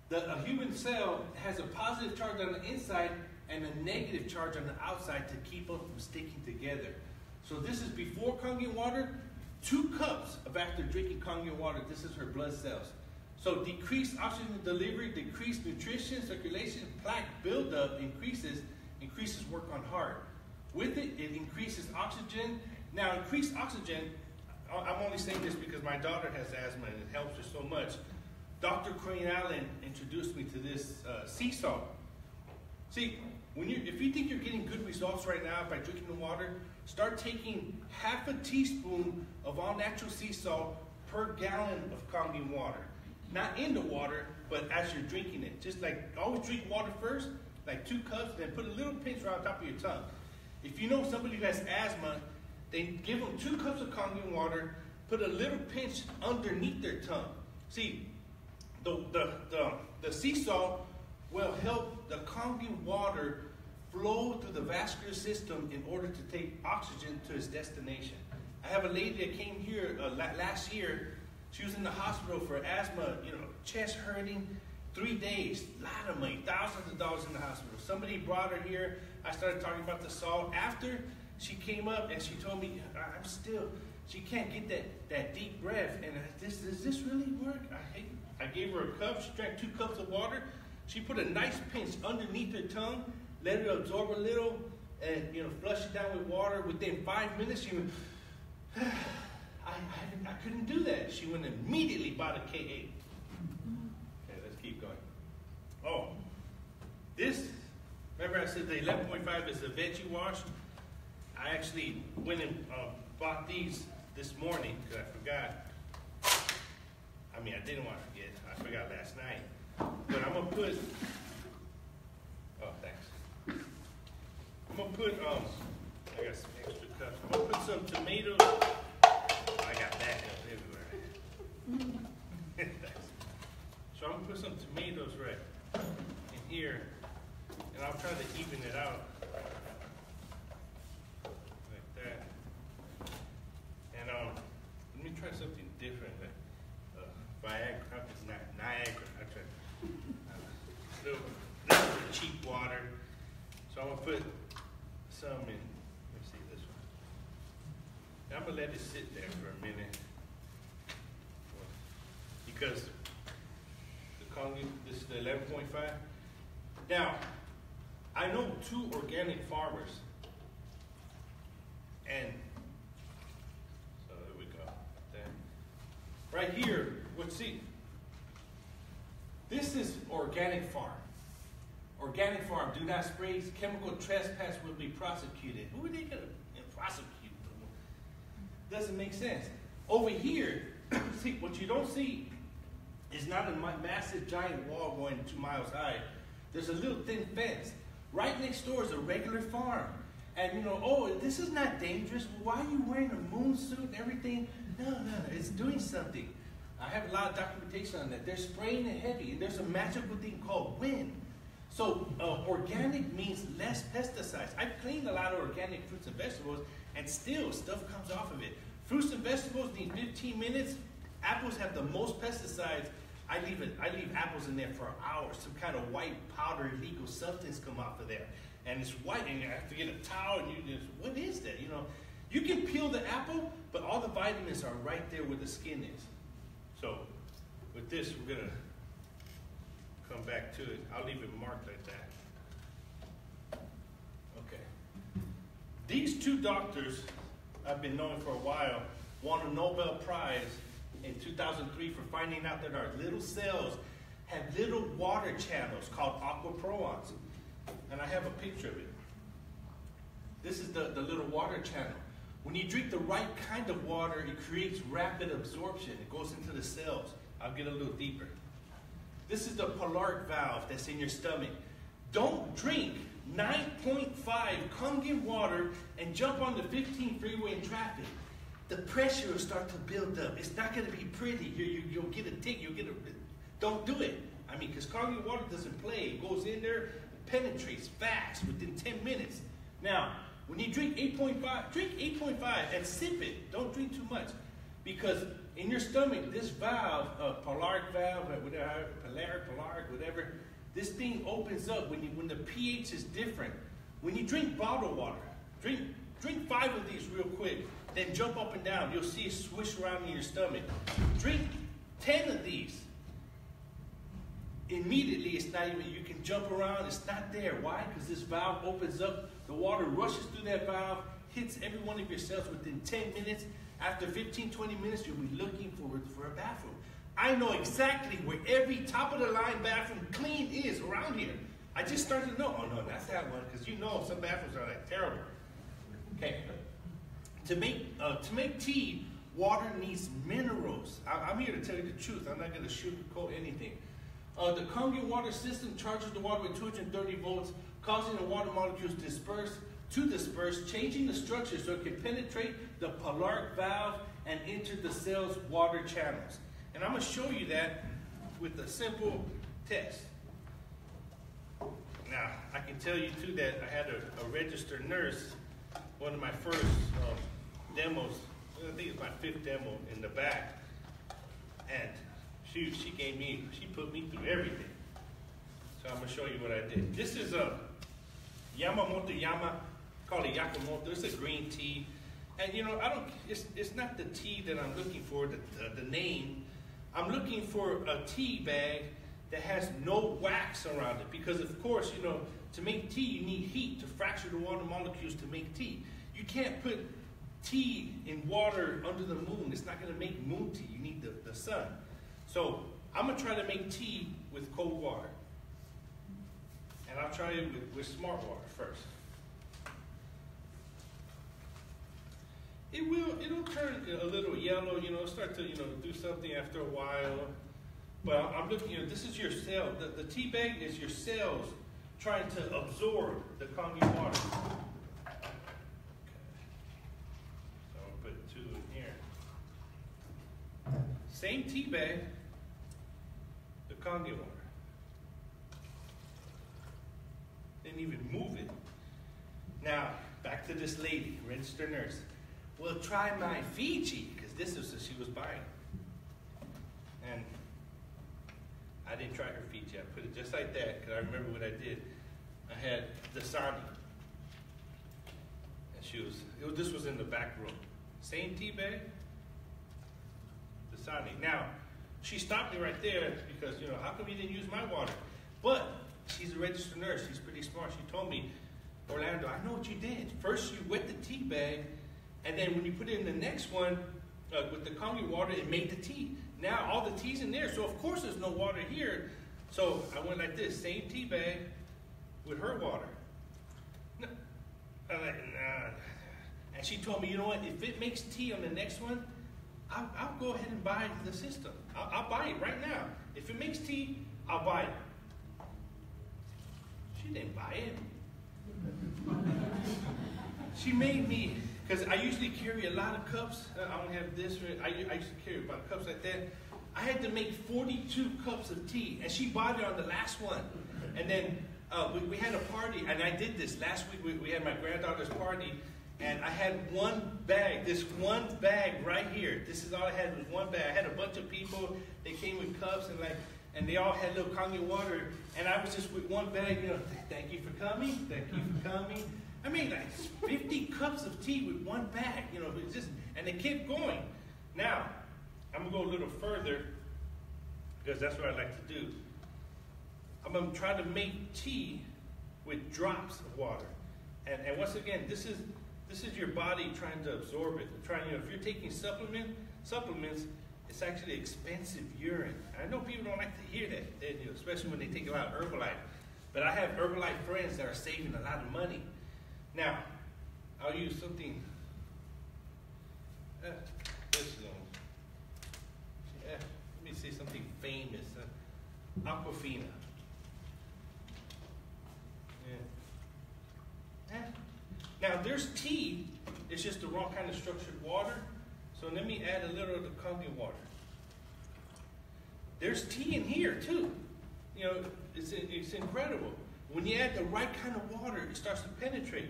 [SPEAKER 1] The, a human cell has a positive charge on the inside and a negative charge on the outside to keep them from sticking together. So this is before Kangen water, two cups of after drinking Kangen water. This is her blood cells. So decreased oxygen delivery, decreased nutrition, circulation, plaque buildup increases, increases work on heart. With it, it increases oxygen. Now, increased oxygen, I'm only saying this because my daughter has asthma and it helps her so much. Dr. Crane Allen introduced me to this uh, sea salt. See, when you if you think you're getting good results right now by drinking the water, start taking half a teaspoon of all natural sea salt per gallon of Kangen water. Not in the water, but as you're drinking it. Just like always drink water first, like two cups, then put a little pinch right on top of your tongue. If you know somebody who has asthma, then give them two cups of Kangen water, put a little pinch underneath their tongue. See, the, the, the, the sea salt will help the Kangen water flow through the vascular system in order to take oxygen to its destination. I have a lady that came here uh, last year. She was in the hospital for asthma, you know, chest hurting, three days, lot of money, thousands of dollars in the hospital. Somebody brought her here. I started talking about the salt. After she came up and she told me, "I- I'm still, she can't get that, that deep breath. And I, this, does this really work? I hate, I gave her a cup. She drank two cups of water. She put a nice pinch underneath her tongue, let it absorb a little, and you know, flush it down with water. Within five minutes, she went. I, I, I couldn't do that. She went immediately bought a K8. Okay, let's keep going. Oh, this, remember I said the 11.5 is the veggie wash? I actually went and uh, bought these this morning because I forgot. I mean, I didn't want to. I forgot last night. But I'm gonna put. Oh, thanks. I'm gonna put um. I got some extra cups. I'm gonna put some tomatoes. I got that everywhere. so I'm gonna put some tomatoes right in here, and I'll try to even it out. like that. And um, let me try something different. Like uh, Viagra is not Niagara, that's right. Uh, little, little cheap water. So I'm gonna put some in. Let me see this one. I'm gonna let it sit there for a minute because the Kangen, this is the 11.5. Now, I know two organic farmers, and so there we go. Then, right here, what see? Organic farm. Organic farm, do not spray, chemical trespass will be prosecuted. Who are they gonna uh, prosecute? Doesn't make sense. Over here, see, what you don't see is not a massive giant wall going two miles high. There's a little thin fence. Right next door is a regular farm. And you know, oh, this is not dangerous. Why are you wearing a moon suit and everything? No, no, no, it's doing something. I have a lot of documentation on that. They're spraying it heavy, there's a magical thing called wind. So uh, organic means less pesticides. I've cleaned a lot of organic fruits and vegetables, and still stuff comes off of it. Fruits and vegetables need 15 minutes. Apples have the most pesticides. I leave it. I leave apples in there for hours. Some kind of white powder, illegal substance come off of there, and it's white. And you have to get a towel. And you just, what is that? You know, you can peel the apple, but all the vitamins are right there where the skin is. So, with this, we're gonna come back to it. I'll leave it marked like that. Okay. These two doctors I've been knowing for a while won a Nobel Prize in 2003 for finding out that our little cells have little water channels called aquaporins. And I have a picture of it. This is the, the little water channel. When you drink the right kind of water, it creates rapid absorption. It goes into the cells. I'll get a little deeper. This is the pyloric valve that's in your stomach. Don't drink 9.5 Kangen water and jump on the 15 freeway in traffic. The pressure will start to build up. It's not going to be pretty. You, you, you'll get a tick. You'll get a. Don't do it. I mean, because Kangen water doesn't play. It goes in there, penetrates fast within 10 minutes. Now, when you drink 8.5, drink 8.5 and sip it. Don't drink too much. Because in your stomach, this valve, uh, pyloric valve, whatever, pyloric, pyloric, whatever, this thing opens up when, you, when the pH is different. When you drink bottled water, drink, drink five of these real quick, then jump up and down. You'll see it swish around in your stomach. Drink 10 of these. Immediately, it's not even, you can jump around, it's not there. Why? Because this valve opens up, the water rushes through that valve, hits every one of your cells within 10 minutes. After 15, 20 minutes, you'll be looking for, for a bathroom. I know exactly where every top of the line bathroom clean is around here. I just started to know, oh no, that's that one, because you know some bathrooms are like terrible. Okay. To make, uh, to make tea, water needs minerals. I, am here to tell you the truth. I'm not going to sugarcoat anything. Uh, the Kangen water system charges the water with 230 volts, causing the water molecules disperse to disperse, changing the structure so it can penetrate the pyloric valve and enter the cell's water channels. And I'm going to show you that with a simple test. Now, I can tell you too that I had a, a registered nurse, one of my first um, demos, I think it's my fifth demo in the back, and she, she gave me, she put me through everything. So I'm to show you what I did. This is a Yamamoto Yama, called it Yakamoto. It's a green tea. And you know, I don't, it's, it's not the tea that I'm looking for, the, the, the name. I'm looking for a tea bag that has no wax around it because of course, you know, to make tea you need heat to fracture the water molecules to make tea. You can't put tea in water under the moon. It's not going to make moon tea. You need the, the sun. So I'm going to try to make tea with cold water. And I'll try it with, with smart water first. It will, it'll turn a little yellow, you know, start to, you know, do something after a while. But I'm looking, you know, this is your cell. The, the tea bag is your cells trying to absorb the Kangen water. Okay. So I'll put two in here. Same tea bag, Kangen. Didn't even move it. Now, back to this lady, registered nurse. Well, try my Fiji, because this is what she was buying. And I didn't try her Fiji. I put it just like that, because I remember what I did. I had Dasani. And she was, this was in the back room. Same tea bag, Dasani. Now, she stopped me right there because, you know, how come you didn't use my water? But she's a registered nurse. She's pretty smart. She told me, Orlando, I know what you did. First, you wet the tea bag, and then when you put it in the next one uh, with the Kangen water, it made the tea. Now all the tea's in there, so of course there's no water here. So I went like this, same tea bag with her water. No, I'm like, nah. And she told me, you know what? If it makes tea on the next one, I'll, I'll go ahead and buy the system. I'll, I'll buy it right now. If it makes tea, I'll buy it. She didn't buy it. she made me, because I usually carry a lot of cups. I don't have this. I, I used to carry about cups like that. I had to make 42 cups of tea, and she bought it on the last one. And then uh, we, we, had a party, and I did this last week. We, we had my granddaughter's party, and I had one bag, this one bag right here. This is all I had was one bag. I had a bunch of people. They came with cups and like, and they all had little Kangen water, and I was just with one bag. You know, thank you for coming. Thank you for coming. I mean, like 50 cups of tea with one bag. You know, just, and they kept going. Now, I'm gonna go a little further because that's what I like to do. I'm gonna try to make tea with drops of water. And, and once again, this is this is your body trying to absorb it. Trying, you know, if you're taking supplement supplements, it's actually expensive urine. I know people don't like to hear that, you know, especially when they take a lot of Herbalife. But I have Herbalife friends that are saving a lot of money. Now, I'll use something. Uh, this one. Uh, let me say something famous. Uh, Aquafina. Yeah. Now, there's tea. It's just the wrong kind of structured water. So let me add a little of the Kangen water. There's tea in here too. You know, it's, it's incredible. When you add the right kind of water, it starts to penetrate.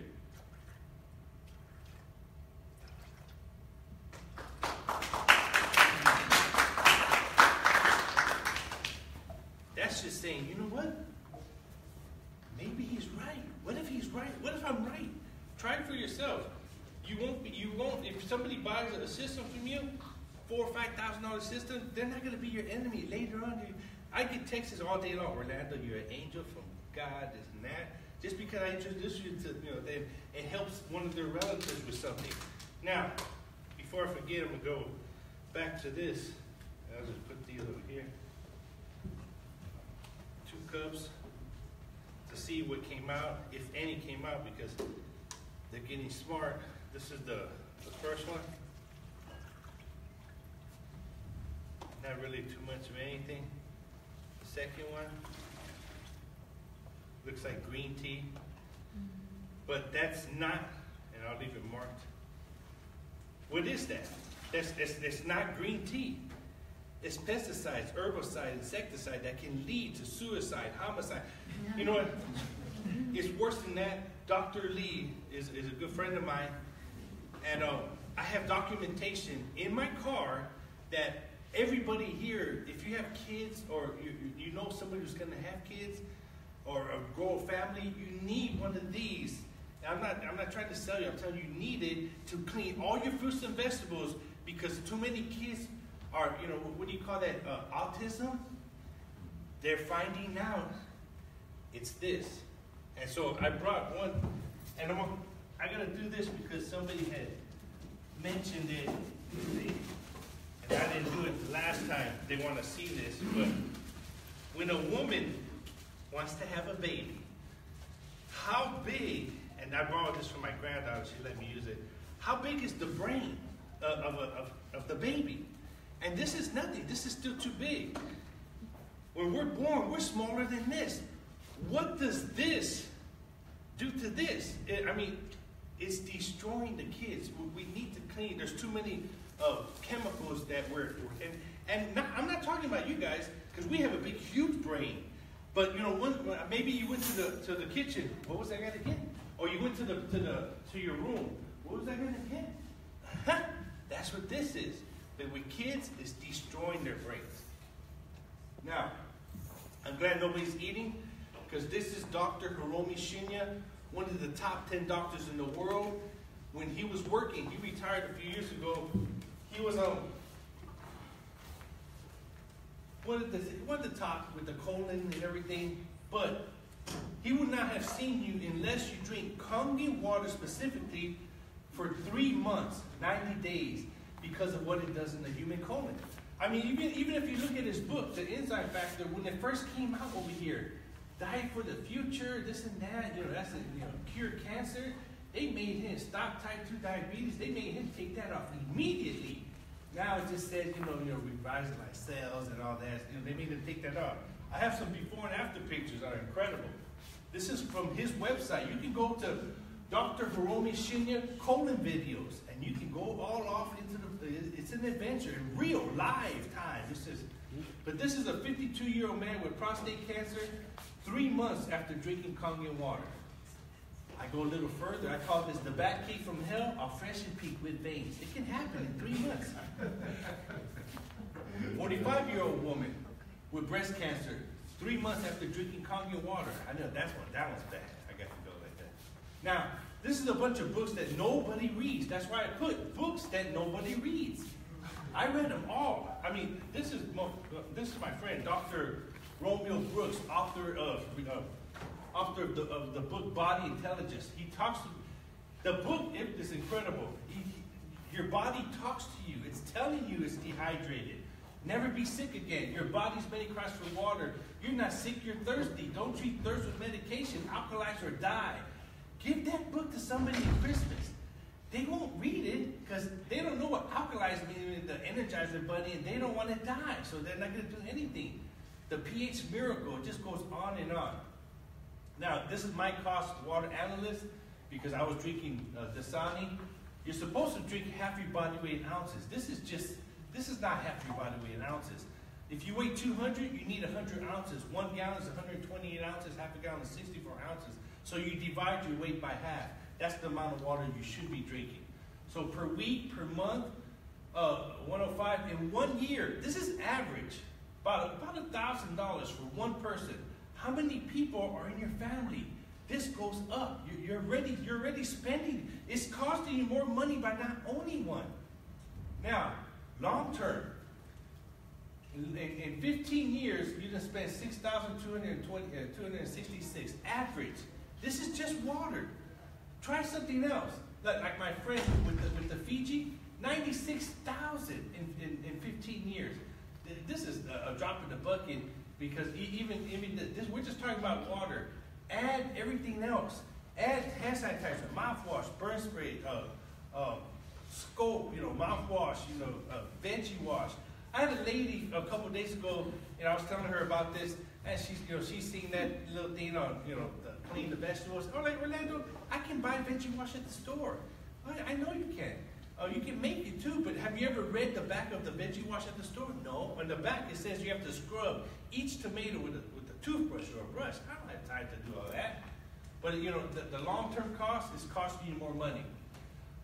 [SPEAKER 1] That's just saying, you know what? Maybe he's right. What if he's right? What if I'm right? Try it for yourself. You won't be, you won't, if somebody buys a system from you, four or five thousand dollar system, they're not gonna be your enemy later on. I get texts all day long, Orlando, you're an angel from God, this and that. Just because I introduce you to, you know, they, it helps one of their relatives with something. Now, before I forget, I'm gonna go back to this. I'll just put these over here. Two cups to see what came out, if any came out, because they're getting smart. This is the, the first one. Not really too much of anything. The second one looks like green tea, but that's not, and I'll leave it marked. What is that? That's, that's, that's not green tea. It's pesticides, herbicide, insecticide that can lead to suicide, homicide. You know what? It's worse than that. Dr. Lee is, is a good friend of mine, and uh, I have documentation in my car that everybody here, if you have kids or you, you know somebody who's going to have kids or a grow a family, you need one of these. I'm not, I'm not trying to sell you, I'm telling you, you need it to clean all your fruits and vegetables because too many kids are, you know, what do you call that, uh, autism? They're finding out it's this. And so I brought one, and I'm, I gotta do this because somebody had mentioned it, and I didn't do it last time. They want to see this, but when a woman wants to have a baby, how big? And I borrowed this from my granddaughter. She let me use it. How big is the brain of, of, of, of the baby? And this is nothing. This is still too big. When we're born, we're smaller than this. What does this do to this? It, I mean, it's destroying the kids. We need to clean. There's too many uh, chemicals that we're, and, and not, I'm not talking about you guys because we have a big, huge brain. But you know, maybe you went to the to the kitchen. What was that gonna get? Or you went to the to the to your room. What was that gonna get? That's what this is. But with kids, it's destroying their brains. Now, I'm glad nobody's eating because this is Dr. Hiromi Shinya, one of the top 10 doctors in the world. When he was working, he retired a few years ago. He was um, one of the one of the top with the colon and everything, but he would not have seen you unless you drink Kangen water specifically for three months, 90 days, because of what it does in the human colon. I mean, even, even if you look at his book, The Enzyme Factor, when it first came out over here, diet for the future, this and that, you know, that's a, you know, cure cancer. They made him stop type 2 diabetes. They made him take that off immediately. Now it just says, you know, you know, revitalize cells and all that. You know, they made him take that off. I have some before and after pictures that are incredible. This is from his website. You can go to Dr. Hiromi Shinya colon videos, and you can go all off into the. It's an adventure in real live time. This is, but this is a 52-year-old man with prostate cancer, three months after drinking Kangen water. I go a little further. I call this the back kick from hell, a fresh and peak with veins. It can happen in three months. 45-year-old woman with breast cancer, three months after drinking Kangen water. I know that's one. That one's bad. I got to go like that. Now, this is a bunch of books that nobody reads. That's why I put books that nobody reads. I read them all. I mean, this is this is my friend, Dr. Romeo Brooks, author of uh, author of the, of the book Body Intelligence. He talks. To the book is incredible. He, your body talks to you. It's telling you it's dehydrated. Never be sick again. Your body's many cries for water. You're not sick, you're thirsty. Don't treat thirst with medication. Alkalize or die. Give that book to somebody at Christmas. They won't read it because they don't know what alkalize means, the energizer bunny, and they don't want to die, so they're not going to do anything. The pH miracle just goes on and on. Now, this is my cost water analyst because I was drinking uh, Dasani. You're supposed to drink half your body weight in ounces. This is just, this is not half your body weight in ounces. If you weigh 200, you need 100 ounces. One gallon is 128 ounces, half a gallon is 64 ounces. So you divide your weight by half. That's the amount of water you should be drinking. So per week, per month, uh, 105 in one year. This is average. About about a thousand dollars for one person. How many people are in your family? This goes up. You're, you're ready. You're already spending. It's costing you more money by not owning one. Now, long term. In, in 15 years, you're going to spend 6,266 uh, average. This is just water. Try something else. Like, my friend with the, with the Fiji, 96,000 in, in, in 15 years. This is a, drop in the bucket because even, even this, we're just talking about water. Add everything else. Add hand sanitizer, mouthwash, burn spray, uh, uh, scope, you know, mouthwash, you know, uh, veggie wash. I had a lady a couple days ago, and I was telling her about this, and she's, you know, she's seen that little thing on, you know, the, clean the vegetables. Oh, like Orlando, I can buy veggie wash at the store. I, I know you can. Oh, you can make it too, but have you ever read the back of the veggie wash at the store? No. On the back it says you have to scrub each tomato with a, with a toothbrush or a brush. I don't have time to do all that. But you know, the, the long-term cost is costing you more money.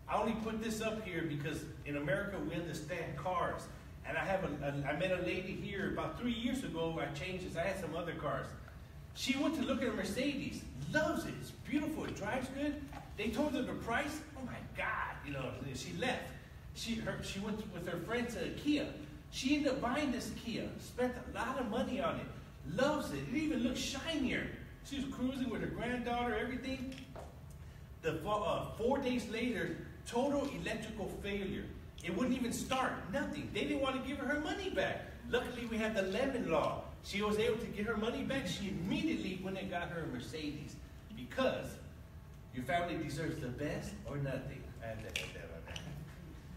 [SPEAKER 1] I only put this up here because in America we understand cars. And I have a, a I met a lady here about three years ago. I changed this. I had some other cars. She went to look at a Mercedes, loves it. It's beautiful. It drives good. They told her the price. Oh my God! You know, she left. She her, she went with her friend to Kia. She ended up buying this Kia. Spent a lot of money on it. Loves it. It even looks shinier. She was cruising with her granddaughter. Everything. The uh, four days later, total electrical failure. It wouldn't even start. Nothing. They didn't want to give her her money back. Luckily, we have the lemon law. She was able to get her money back. She immediately went and got her a Mercedes because your family deserves the best or nothing.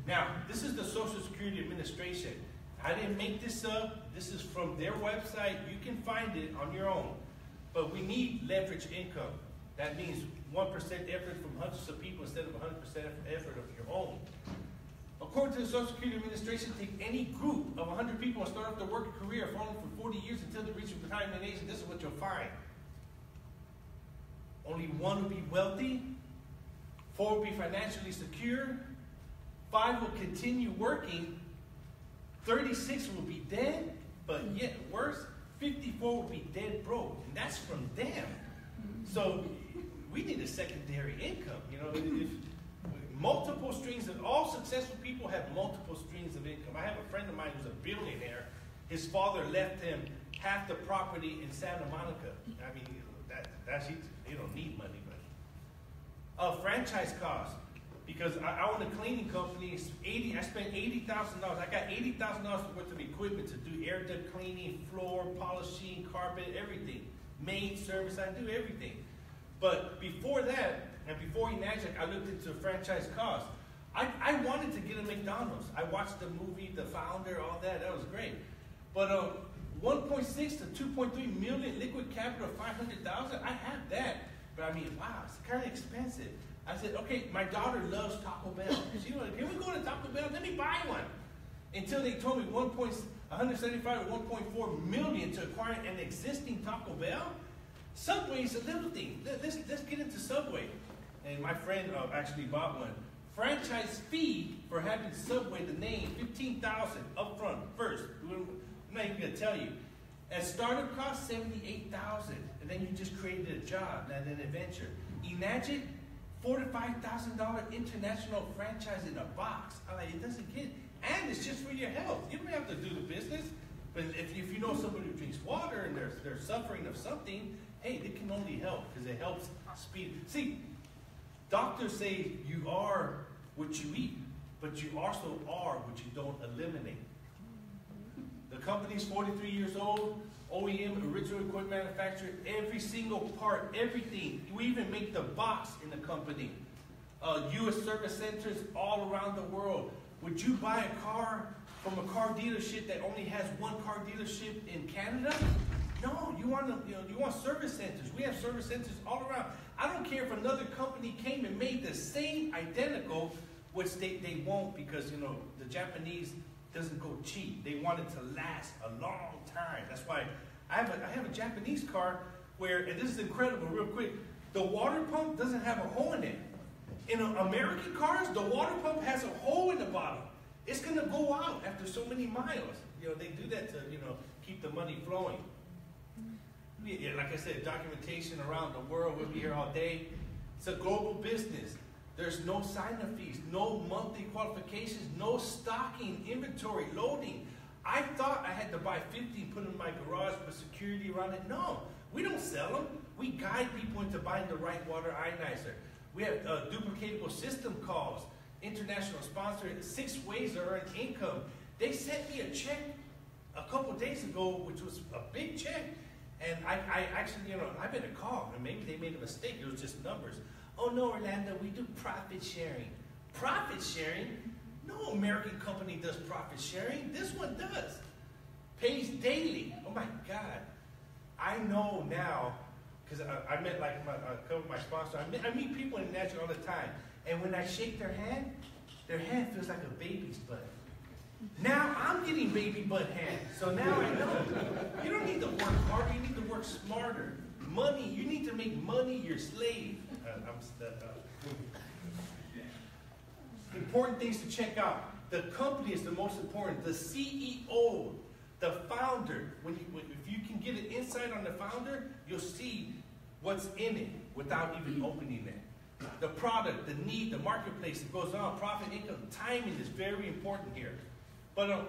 [SPEAKER 1] Now, this is the Social Security Administration. I didn't make this up. This is from their website. You can find it on your own. But we need leverage income. That means 1% effort from hundreds of people instead of 100% effort of your own. The Social Security Administration, take any group of 100 people and start off their working career following for 40 years until they reach retirement age, and this is what you'll find. Only one will be wealthy, four will be financially secure, five will continue working, 36 will be dead, but yet worse, fifty-four will be dead broke, and that's from them. So we need a secondary income, you know, if, multiple streams of, all successful people have multiple streams of income. I have a friend of mine who's a billionaire. His father left him half the property in Santa Monica. I mean, that, that's, he, they don't need money, but. Uh, franchise costs, because I, I own a cleaning company, it's eighty, I spent eighty thousand dollars, I got eighty thousand dollars worth of equipment to do air duct cleaning, floor polishing, carpet, everything. Maid service, I do everything. But before that, and before Enagic, I looked into franchise costs. I, I wanted to get a McDonald's. I watched the movie, The Founder, all that. That was great. But uh, 1.6 to 2.3 million liquid capital, 500,000. I have that. But I mean, wow, it's kind of expensive. I said, okay, my daughter loves Taco Bell. She was like, can we go to Taco Bell? Let me buy one. Until they told me 1. 175 or 1.4 million to acquire an existing Taco Bell. Subway is a little thing. Let's, let's get into Subway. And my friend uh, actually bought one. Franchise fee for having Subway, the name, 15000 upfront first. I'm not even to tell you. At startup cost, 78000 And then you just created a job, not an adventure. Enagic, four to five thousand dollar international franchise in a box. I'm like, it doesn't get, and it's just for your health. You don't have to do the business. But if, if you know somebody who drinks water and they're, they're suffering of something, hey, it can only help because it helps speed. See, doctors say you are what you eat, but you also are what you don't eliminate. The company's 43 years old, OEM, original equipment manufacturer, every single part, everything. We even make the box in the company. Uh, U.S. service centers all around the world. Would you buy a car from a car dealership that only has one car dealership in Canada? No, you want to, you know, you want service centers. We have service centers all around. I don't care if another company came and made the same identical, which they, they won't because you know the Japanese doesn't go cheap. They want it to last a long time. That's why I have a, I have a Japanese car where, and this is incredible, real quick. The water pump doesn't have a hole in it. In American cars, the water pump has a hole in the bottom. It's gonna go out after so many miles. You know, they do that to, you know, keep the money flowing. Like I said, documentation around the world. We'll be here all day. It's a global business. There's no sign-up fees, no monthly qualifications, no stocking, inventory, loading. I thought I had to buy 50 and put in my garage with security around it. No, we don't sell them. We guide people into buying the right water ionizer. We have uh, duplicatable system calls, international sponsor, six ways to earn income. They sent me a check a couple days ago, which was a big check. And I, I actually, you know, I've been a call, and maybe they made a mistake. It was just numbers. Oh no, Orlando, we do profit sharing. Profit sharing? No American company does profit sharing. This one does. Pays daily. Oh my God. I know now, because I, I met like my, a couple of my sponsors. I meet, I meet people in Natural all the time. And when I shake their hand, their hand feels like a baby's butt. Now I'm getting baby butt hand. So now I know. You don't need to work harder, you need to work smarter. Money, you need to make money your slave. Uh, I'm st- uh, important things to check out. The company is the most important. The CEO, the founder. When you, if you can get an insight on the founder, you'll see what's in it without even opening it. The product, the need, the marketplace, it goes on. Profit, income, timing is very important here. But uh,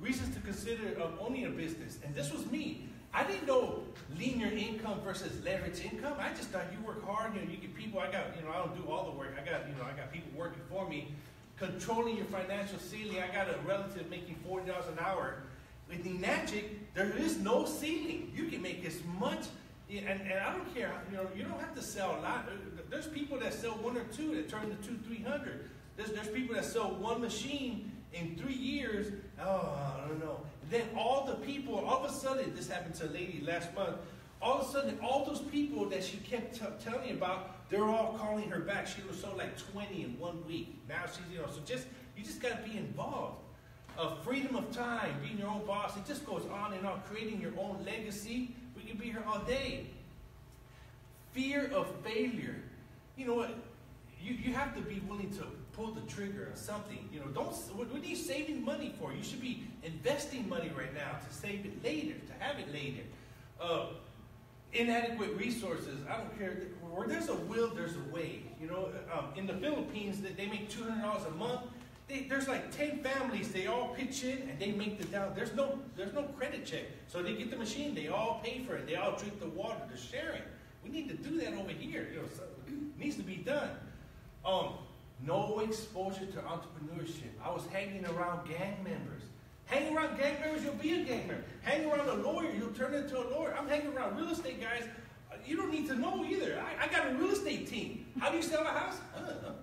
[SPEAKER 1] reasons to consider um, owning a business, and this was me. I didn't know linear income versus leverage income. I just thought you work hard, you know, you get people. I got, you know, I don't do all the work. I got, you know, I got people working for me, controlling your financial ceiling. I got a relative making forty dollars an hour. With Enagic, there is no ceiling. You can make as much, and, and I don't care. You know, you don't have to sell a lot. There's people that sell one or two that turn to two, three hundred. There's there's people that sell one machine in three years. Oh, I don't know. Then all the people, all of a sudden, this happened to a lady last month. All of a sudden, all those people that she kept t- telling about, they're all calling her back. She was sold like 20 in one week. Now she's, you know, so just you just got to be involved. Uh, freedom of time, being your own boss. It just goes on and on. Creating your own legacy. We can be here all day. Fear of failure. You know what? you, you have to be willing to pull the trigger on something. You know, don't, what, what are you saving money for? You should be investing money right now to save it later, to have it later. Uh, inadequate resources, I don't care, where there's a will, there's a way. You know, um, in the Philippines, that they make $200 a month. They, there's like 10 families, they all pitch in and they make the down. There's no, there's no credit check. So they get the machine, they all pay for it, they all drink the water, they're sharing. We need to do that over here. You know, so it needs to be done. Um, no exposure to entrepreneurship. I was hanging around gang members. Hang around gang members, you'll be a gang member. Hang around a lawyer, you'll turn into a lawyer. I'm hanging around real estate guys. Uh, You don't need to know either. I, I got a real estate team. How do you sell a house? I don't know.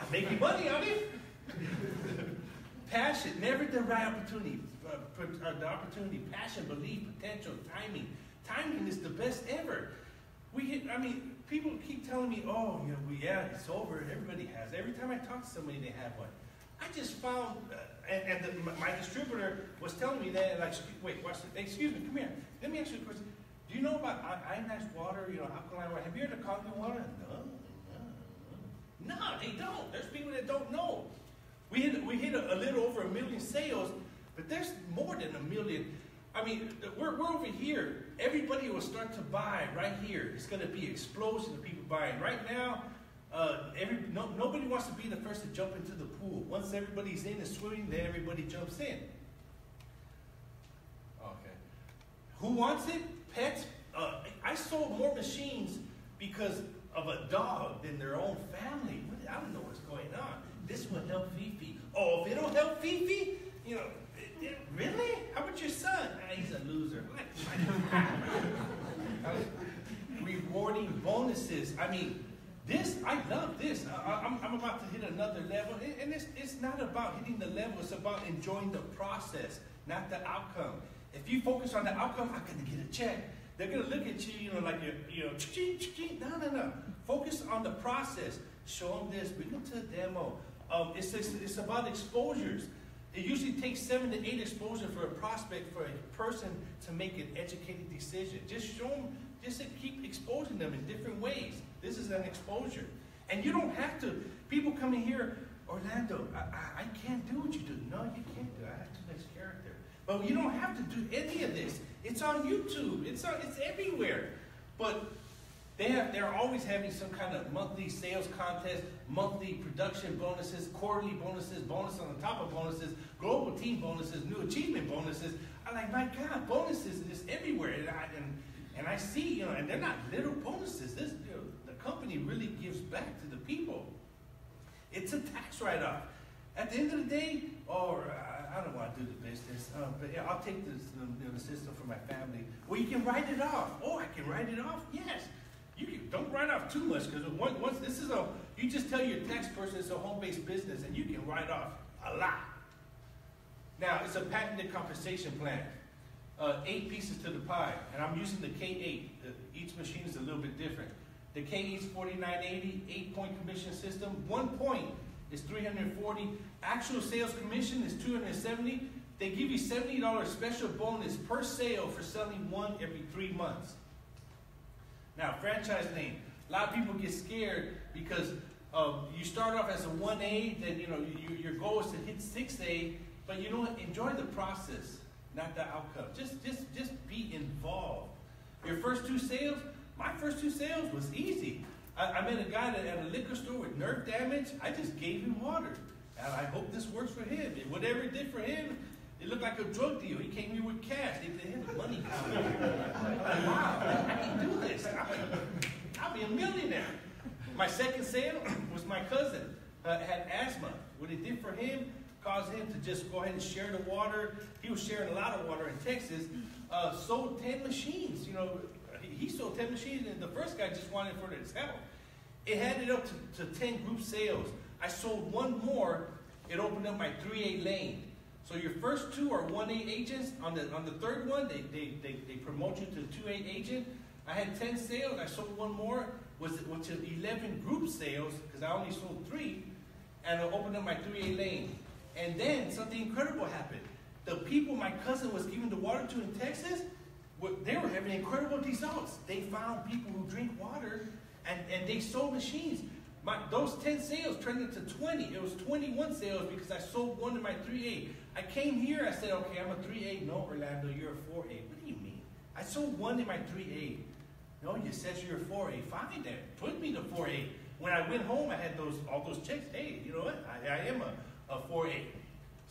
[SPEAKER 1] I'm making money on it. Passion, never the right opportunity. Uh, uh, the opportunity, passion, belief, potential, timing. Timing is the best ever. We hit, I mean, people keep telling me, oh, you know, we, yeah, it's over. Everybody has. Every time I talk to somebody, they have one. I just found, uh, and, and the, my- distributor was telling me that, like, wait, watch this. Excuse me, come here. Let me ask you a question. Do you know about ionized water, you know, alkaline water? Have you heard of Kangen water? No, no, no. No, they don't. There's people that don't know. We hit, we hit a, a little over a million sales, but there's more than a million. I mean, we're, we're over here. Everybody will start to buy right here. It's going to be explosion of people buying. Right now, uh, every, no, nobody wants to be the first to jump into the pool. Once everybody's in and swimming, then everybody jumps in. Okay. Who wants it? Pets. Uh, I sold more machines because of a dog than their own family. What- I don't know what's going on. This will help Fifi. Oh, if it'll help Fifi, you know, really? How about your son? Ah, he's a loser. Rewarding bonuses. I mean, this, I love this. I, I- I'm, I'm about to hit another level. And- it's, it's not about hitting the level, it's about enjoying the process, not the outcome. If you focus on the outcome, I'm gonna get a check. They're gonna look at you, you know, like you're, you know, ching, ching. no, no, no. Focus on the process. Show them this, bring them to a demo. Um, it's, it's, it's about exposures. It usually takes seven to eight exposure for a prospect, for a person to make an educated decision. Just show them, just keep exposing them in different ways. This is an exposure. And you don't have to, people come in here, Orlando, I, I, I can't do what you do. No, you can't do it. I have too much character. But you don't have to do any of this. It's on YouTube. It's on, it's everywhere. But they have, they're always having some kind of monthly sales contest, monthly production bonuses, quarterly bonuses, bonus on the top of bonuses, global team bonuses, new achievement bonuses. I'm like, my God, bonuses is everywhere. And I, and, and I see, you know, and they're not little bonuses. This, you know, the company really gives back to the people. It's a tax write-off. At the end of the day, or I, I don't want to do the business, uh, but yeah, I'll take know, the system for my family. Well, you can write it off. Oh, I can write it off? Yes. You can, don't write off too much because once, this is a, you just tell your tax person it's a home-based business and you can write off a lot. Now, it's a patented compensation plan. Uh, eight pieces to the pie, and I'm using the K8. Uh, each machine is a little bit different. The K8 is 4980, eight-point commission system. One point is 340. Actual sales commission is 270. They give you $70 special bonus per sale for selling one every three months. Now, franchise name. A lot of people get scared because uh, you start off as a 1A, then you know you, your goal is to hit 6A, but you know what? Enjoy the process, not the outcome. Just, just, just be involved. Your first two sales, my first two sales was easy. I, I met a guy that at a liquor store with nerve damage. I just gave him water, and I hope this works for him. And whatever it did for him, it looked like a drug deal. He came here with cash. They they had the money coming. I'm like, wow, I can do this. I'm- I'll be a millionaire. My second sale was my cousin uh, had asthma. What it did for him caused him to just go ahead and share the water. He was sharing a lot of water in Texas. Uh, sold 10 machines. You know, he, he sold 10 machines, and the first guy just wanted it for his health. It added up to, to 10 group sales. I sold one more. It opened up my 3A lane. So your first two are 1A agents. On the on the third one, they, they, they, they promote you to 2A agent. I had 10 sales. I sold one more. Was which is 11 group sales because I only sold three, and I opened up my 3A lane. And then something incredible happened. The people my cousin was giving the water to in Texas, they were having incredible results. They found people who drink water, and, and they sold machines. My, those ten sales turned into twenty. It was twenty-one sales because I sold one in my three A. I came here, I said, okay, I'm a three A. No, Orlando, you're a four A. What do you mean? I sold one in my three A. No, you said you're a four A. Fine then, put me to four A. When I went home, I had those, all those checks. Hey, you know what? I, I am a, a four A.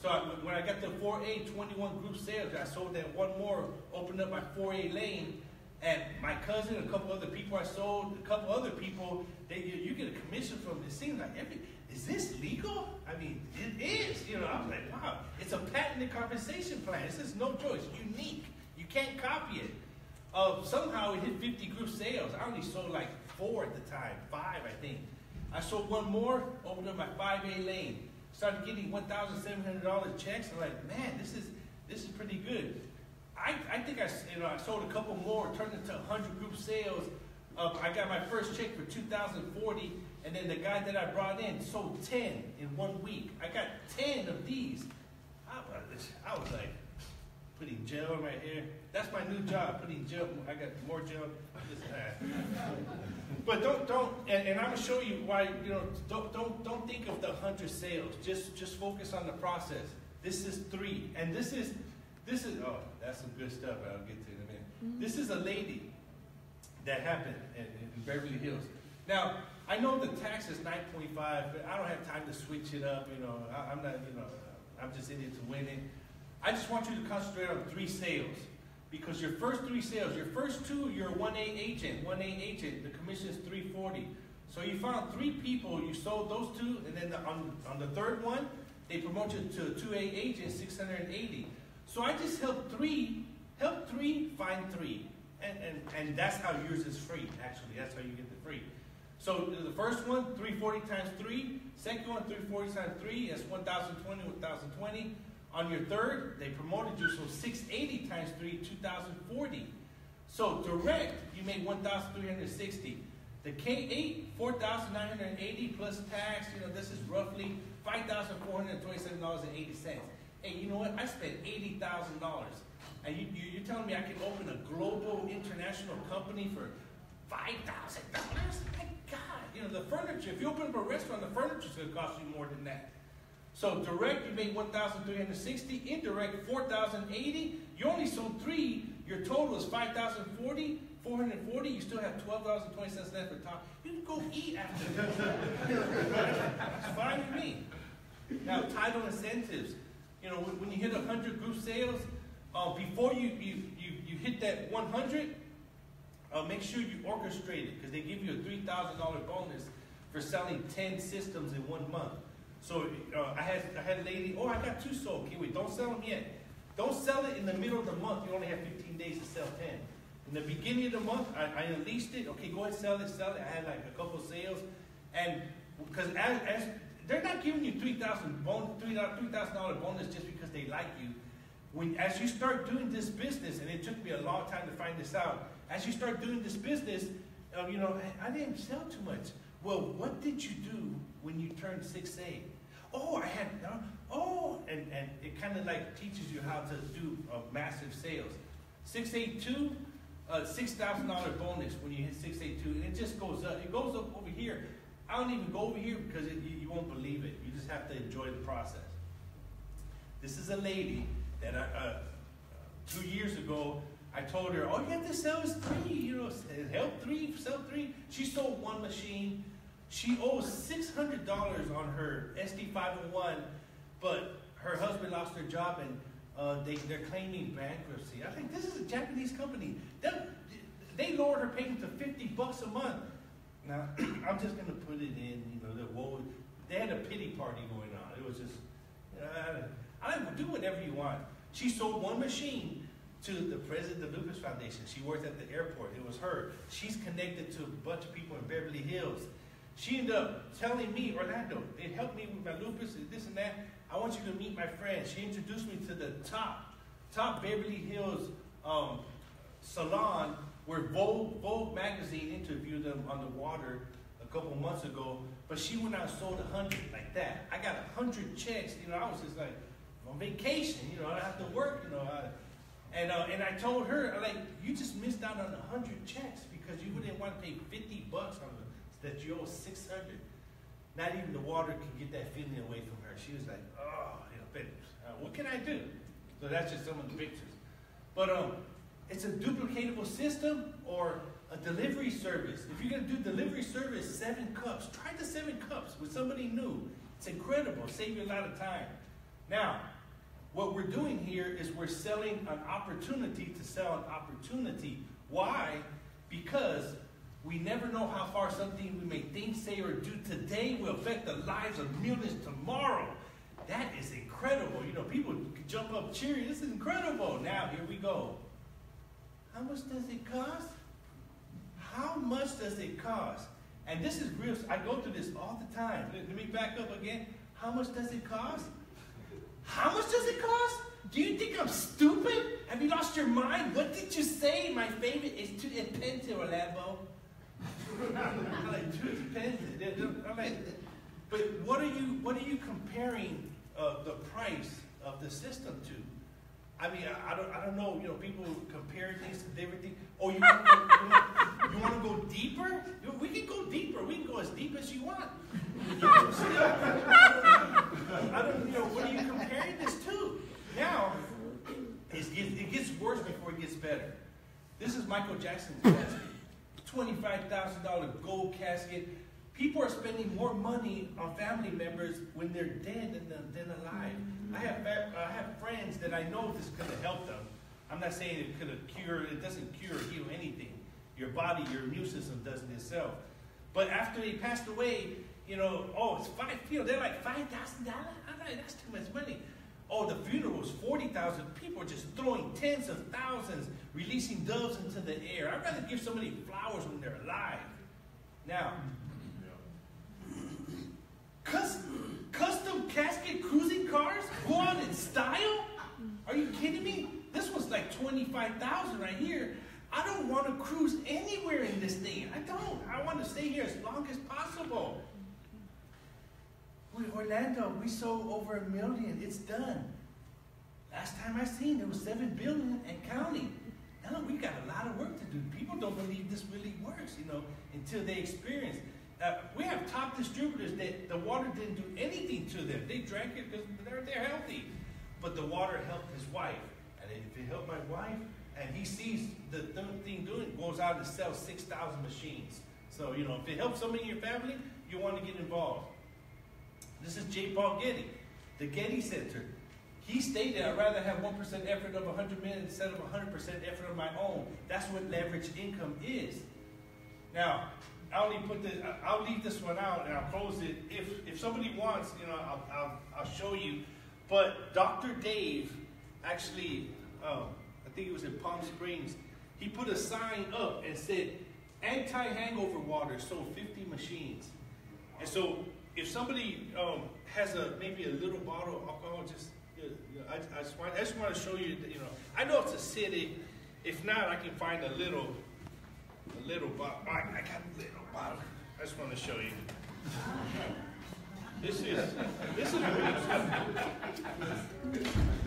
[SPEAKER 1] So I, when I got to four A, twenty-one group sales, I sold that one more, opened up my four A lane. And my cousin, a couple other people I sold, a couple other people, they, you, you get a commission from, it seems like every, is this legal? I mean, it is, you know, I'm like, wow, it's a patented compensation plan. This is no choice, unique. You can't copy it. Uh, somehow it hit 50 group sales. I only sold like four at the time, five, I think. I sold one more, opened up my 5A lane, started getting $1,700 checks. I'm like, man, this is, this is pretty good. I, I think I, you know, I sold a couple more, turned into 100 group sales. Uh, I got my first check for 2,040, and then the guy that I brought in sold 10 in one week. I got 10 of these. I was, I was like, putting gel in my hair. That's my new job, putting gel. I got more gel. But don't don't and, and I'm gonna show you why you know don't don't don't think of the hundred sales. Just just focus on the process. This is three, and this is this is oh that's some good stuff. I'll get to in a minute. Mm-hmm. This is a lady that happened in, in Beverly Hills. Now I know the tax is nine point five, but I don't have time to switch it up. You know I, I'm not you know I'm just in it to win it. I just want you to concentrate on three sales. Because your first three sales, your first two, you're one A agent, one A agent, the commission is three forty. So you found three people, you sold those two, and then the, on, on the third one, they promote you to a two A agent, six hundred and eighty. So I just helped three, help three, find three. And, and, and that's how yours is free, actually, that's how you get the free. So the first one, three forty times three, second one, three forty times three, that's one thousand twenty, one thousand twenty. On your third, they promoted you, so six eighty times three, two thousand forty. So direct, you made one thousand three hundred sixty. The K eight, four thousand nine hundred eighty plus tax, you know, this is roughly five thousand four hundred twenty-seven dollars and eighty cents. Hey, you know what, I spent eighty thousand dollars. And you, you, you're telling me I can open a global international company for five thousand dollars? My God, you know, the furniture, if you open up a restaurant, the furniture's gonna cost you more than that. So direct, you made one thousand three hundred sixty. Indirect, four thousand eighty. You only sold three. Your total is five thousand forty. Four hundred forty. You still have twelve dollars and twenty cents left for top. You can go eat after this. It's fine with me. Now, title incentives. You know, when, when you hit hundred group sales, uh, before you, you, you, you hit that one hundred, uh, make sure you orchestrate it because they give you a three thousand dollar bonus for selling ten systems in one month. So uh, I had I had a lady. Oh, I got two sold. Okay, wait, don't sell them yet. Don't sell it in the middle of the month. You only have 15 days to sell 10. In the beginning of the month, I, I unleashed it. Okay, go ahead, sell it, sell it. I had like a couple sales, and because as, as they're not giving you 3,000 bon, 3,000 dollar bonus just because they like you. When as you start doing this business, and it took me a long time to find this out. As you start doing this business, uh, you know, I, I didn't sell too much. Well, what did you do when you turned 6A? Oh, I had, uh, oh, and, and it kind of like teaches you how to do uh, massive sales. 682, uh, $6,000 bonus when you hit 682, and it just goes up. It goes up over here. I don't even go over here because it, you, you won't believe it. You just have to enjoy the process. This is a lady that I, uh, two years ago, I told her, all you have to sell is three, you know, help three, sell three. She sold one machine. She owes six hundred dollars on her SD five hundred one, but her husband lost their job and uh, they they're claiming bankruptcy. I think this is a Japanese company. They, lowered her payment to fifty bucks a month. Now I'm just gonna put it in. You know, whoa, they had a pity party going on. It was just, uh, I do whatever you want. She sold one machine to the president of the Lupus Foundation. She worked at the airport. It was her. She's connected to a bunch of people in Beverly Hills. She ended up telling me, Orlando, it helped me with my lupus and this and that. I want you to meet my friend. She introduced me to the top, top Beverly Hills um, salon where Vogue, Vogue magazine interviewed them on the water a couple months ago. But she went out and sold a hundred like that. I got a hundred checks. You know, I was just like on vacation. You know, I have to work. You know, I, and uh, and I told her like, you just missed out on a hundred checks because you wouldn't want to pay fifty bucks on the, that you owe six hundred. not even the water could get that feeling away from her. She was like, oh, you know, but uh, what can I do? So that's just some of the pictures. But um, it's a duplicatable system or a delivery service. If you're gonna do delivery service, seven cups. Try the seven cups with somebody new. It's incredible. Save you a lot of time. Now, what we're doing here is we're selling an opportunity to sell an opportunity. Why? Because we never know how far something we may think, say, or do today will affect the lives of millions tomorrow. That is incredible. You know, people jump up cheering. This is incredible. Now, here we go. How much does it cost? How much does it cost? And this is real. I go through this all the time. Let, let me back up again. How much does it cost? How much does it cost? Do you think I'm stupid? Have you lost your mind? What did you say? My favorite is to depend Orlando. I'm like, to depend. I'm like, but what are you what are you comparing uh, the price of the system to? I mean, I, I, don't, I don't know. You know, people compare things to everything. Oh, want, you, want, to go deeper? We can go deeper. We can go as deep as you want. I don't, know, what are you comparing this to? Now, it gets worse before it gets better. This is Michael Jackson's casket. $25,000 gold casket. People are spending more money on family members when they're dead than, than alive. I have, I have friends that I know this could have helped them. I'm not saying it could have cured, it doesn't cure or heal anything. Your body, your immune system does it itself. But after they passed away, you know, oh, it's five, you they're like $5,000? I'm like, that's too much money. Oh, the funeral was 40,000. People are just throwing tens of thousands, releasing doves into the air. I'd rather give somebody flowers when they're alive. Now, custom, custom casket cruising cars go on in style? Are you kidding me? This was like 25,000 right here. I don't want to cruise anywhere in this thing. I don't. I want to stay here as long as possible. With Orlando, we sold over a million. It's done. Last time I seen, there was seven billion and counting. Now we got a lot of work to do. People don't believe this really works, you know, until they experience. Uh, we have top distributors that the water didn't do anything to them. They drank it because they're, they're healthy. But the water helped his wife. If it helped my wife, and he sees the thing doing, goes out and sells 6,000 machines. So, you know, if it helps somebody in your family, you want to get involved. This is J. Paul Getty, the Getty Center. He stated, I'd rather have 1% effort of 100 men instead of 100% effort of my own. That's what leverage income is. Now, I'll leave, put this, I'll leave this one out and I'll close it. If, if somebody wants, you know, I'll, I'll, I'll show you. But Dr. Dave actually, uh, I think it was in Palm Springs, he put a sign up and said, anti-hangover water sold 50 machines. And so if somebody um, has a maybe a little bottle of alcohol, just you know, I, I, just want, I just want to show you, you know, I know it's a city. If not, I can find a little, a little bottle. I, I got a little bottle. I just want to show you. This is, this is really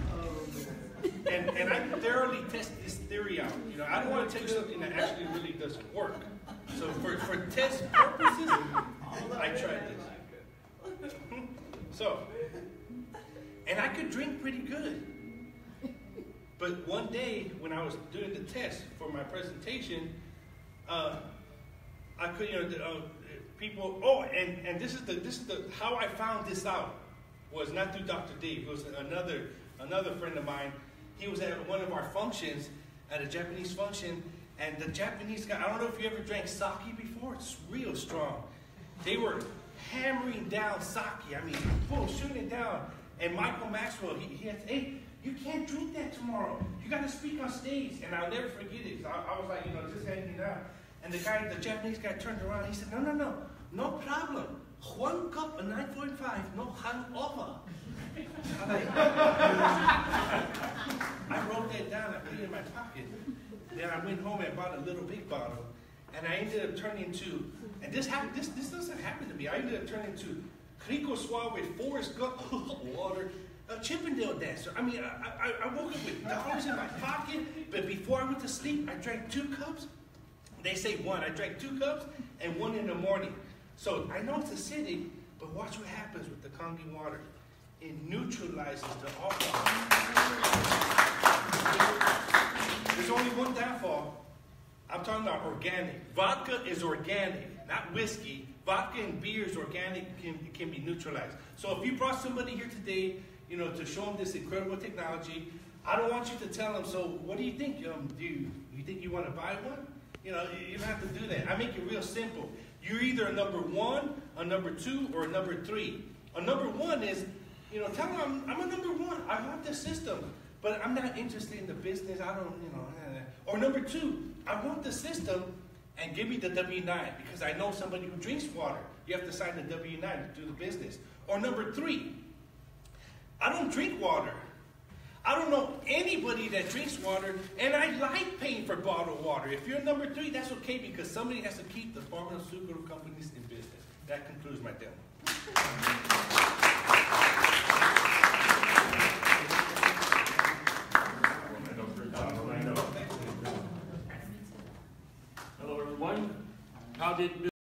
[SPEAKER 1] and, and I thoroughly test this theory out. You know, I don't want to take something that actually really doesn't work. So for, for test purposes, I tried this. So, and I could drink pretty good. But one day when I was doing the test for my presentation, uh, I could, you know, uh, people. Oh, and and this is the this is the how I found this out was not through Dr. Dave. It was another another friend of mine. He was at one of our functions at a Japanese function, and the Japanese guy. I don't know if you ever drank sake before. It's real strong. They were hammering down sake. I mean, boom, shooting it down. And Michael Maxwell, he, he had, hey, you can't drink that tomorrow. You got to speak on stage. And I'll never forget it. I, I, was like, you know, just hanging out. And the guy, the Japanese guy turned around. He said, no, no, no, no problem. One cup of 9.5, no hangover. I, wrote that down. I put it in my pocket. Then I went home and bought a little big bottle. And I ended up turning to and this happened, this, this doesn't happen to me. I ended up turning into Rico Suave, Forrest Gump, water, a Chippendale dancer. I mean, I, I, I, woke up with dollars in my pocket, but before I went to sleep, I drank two cups. They say one. I drank two cups and one in the morning. So I know it's a city, But watch what happens with the Kangen water. It neutralizes the alcohol. There's only one downfall. I'm talking about organic. Vodka is organic, not whiskey. Vodka and beer is organic, can, can be neutralized. So if you brought somebody here today, you know, to show them this incredible technology, I don't want you to tell them, so what do you think? Um, do you, you think you want to buy one? You know, you don't have to do that. I make it real simple. You're either a number one, a number two, or a number three. A number one is, you know, tell them I'm, I'm a number one. I want the system, but I'm not interested in the business. I don't, you know. eh. Or number two, I want the system and give me the W 9 because I know somebody who drinks water. You have to sign the W 9 to do the business. Or number three, I don't drink water. I don't know anybody that drinks water, and I like paying for bottled water. If you're number three, that's okay because somebody has to keep the pharmaceutical companies in business. That concludes my demo.
[SPEAKER 5] Hello, everyone. How did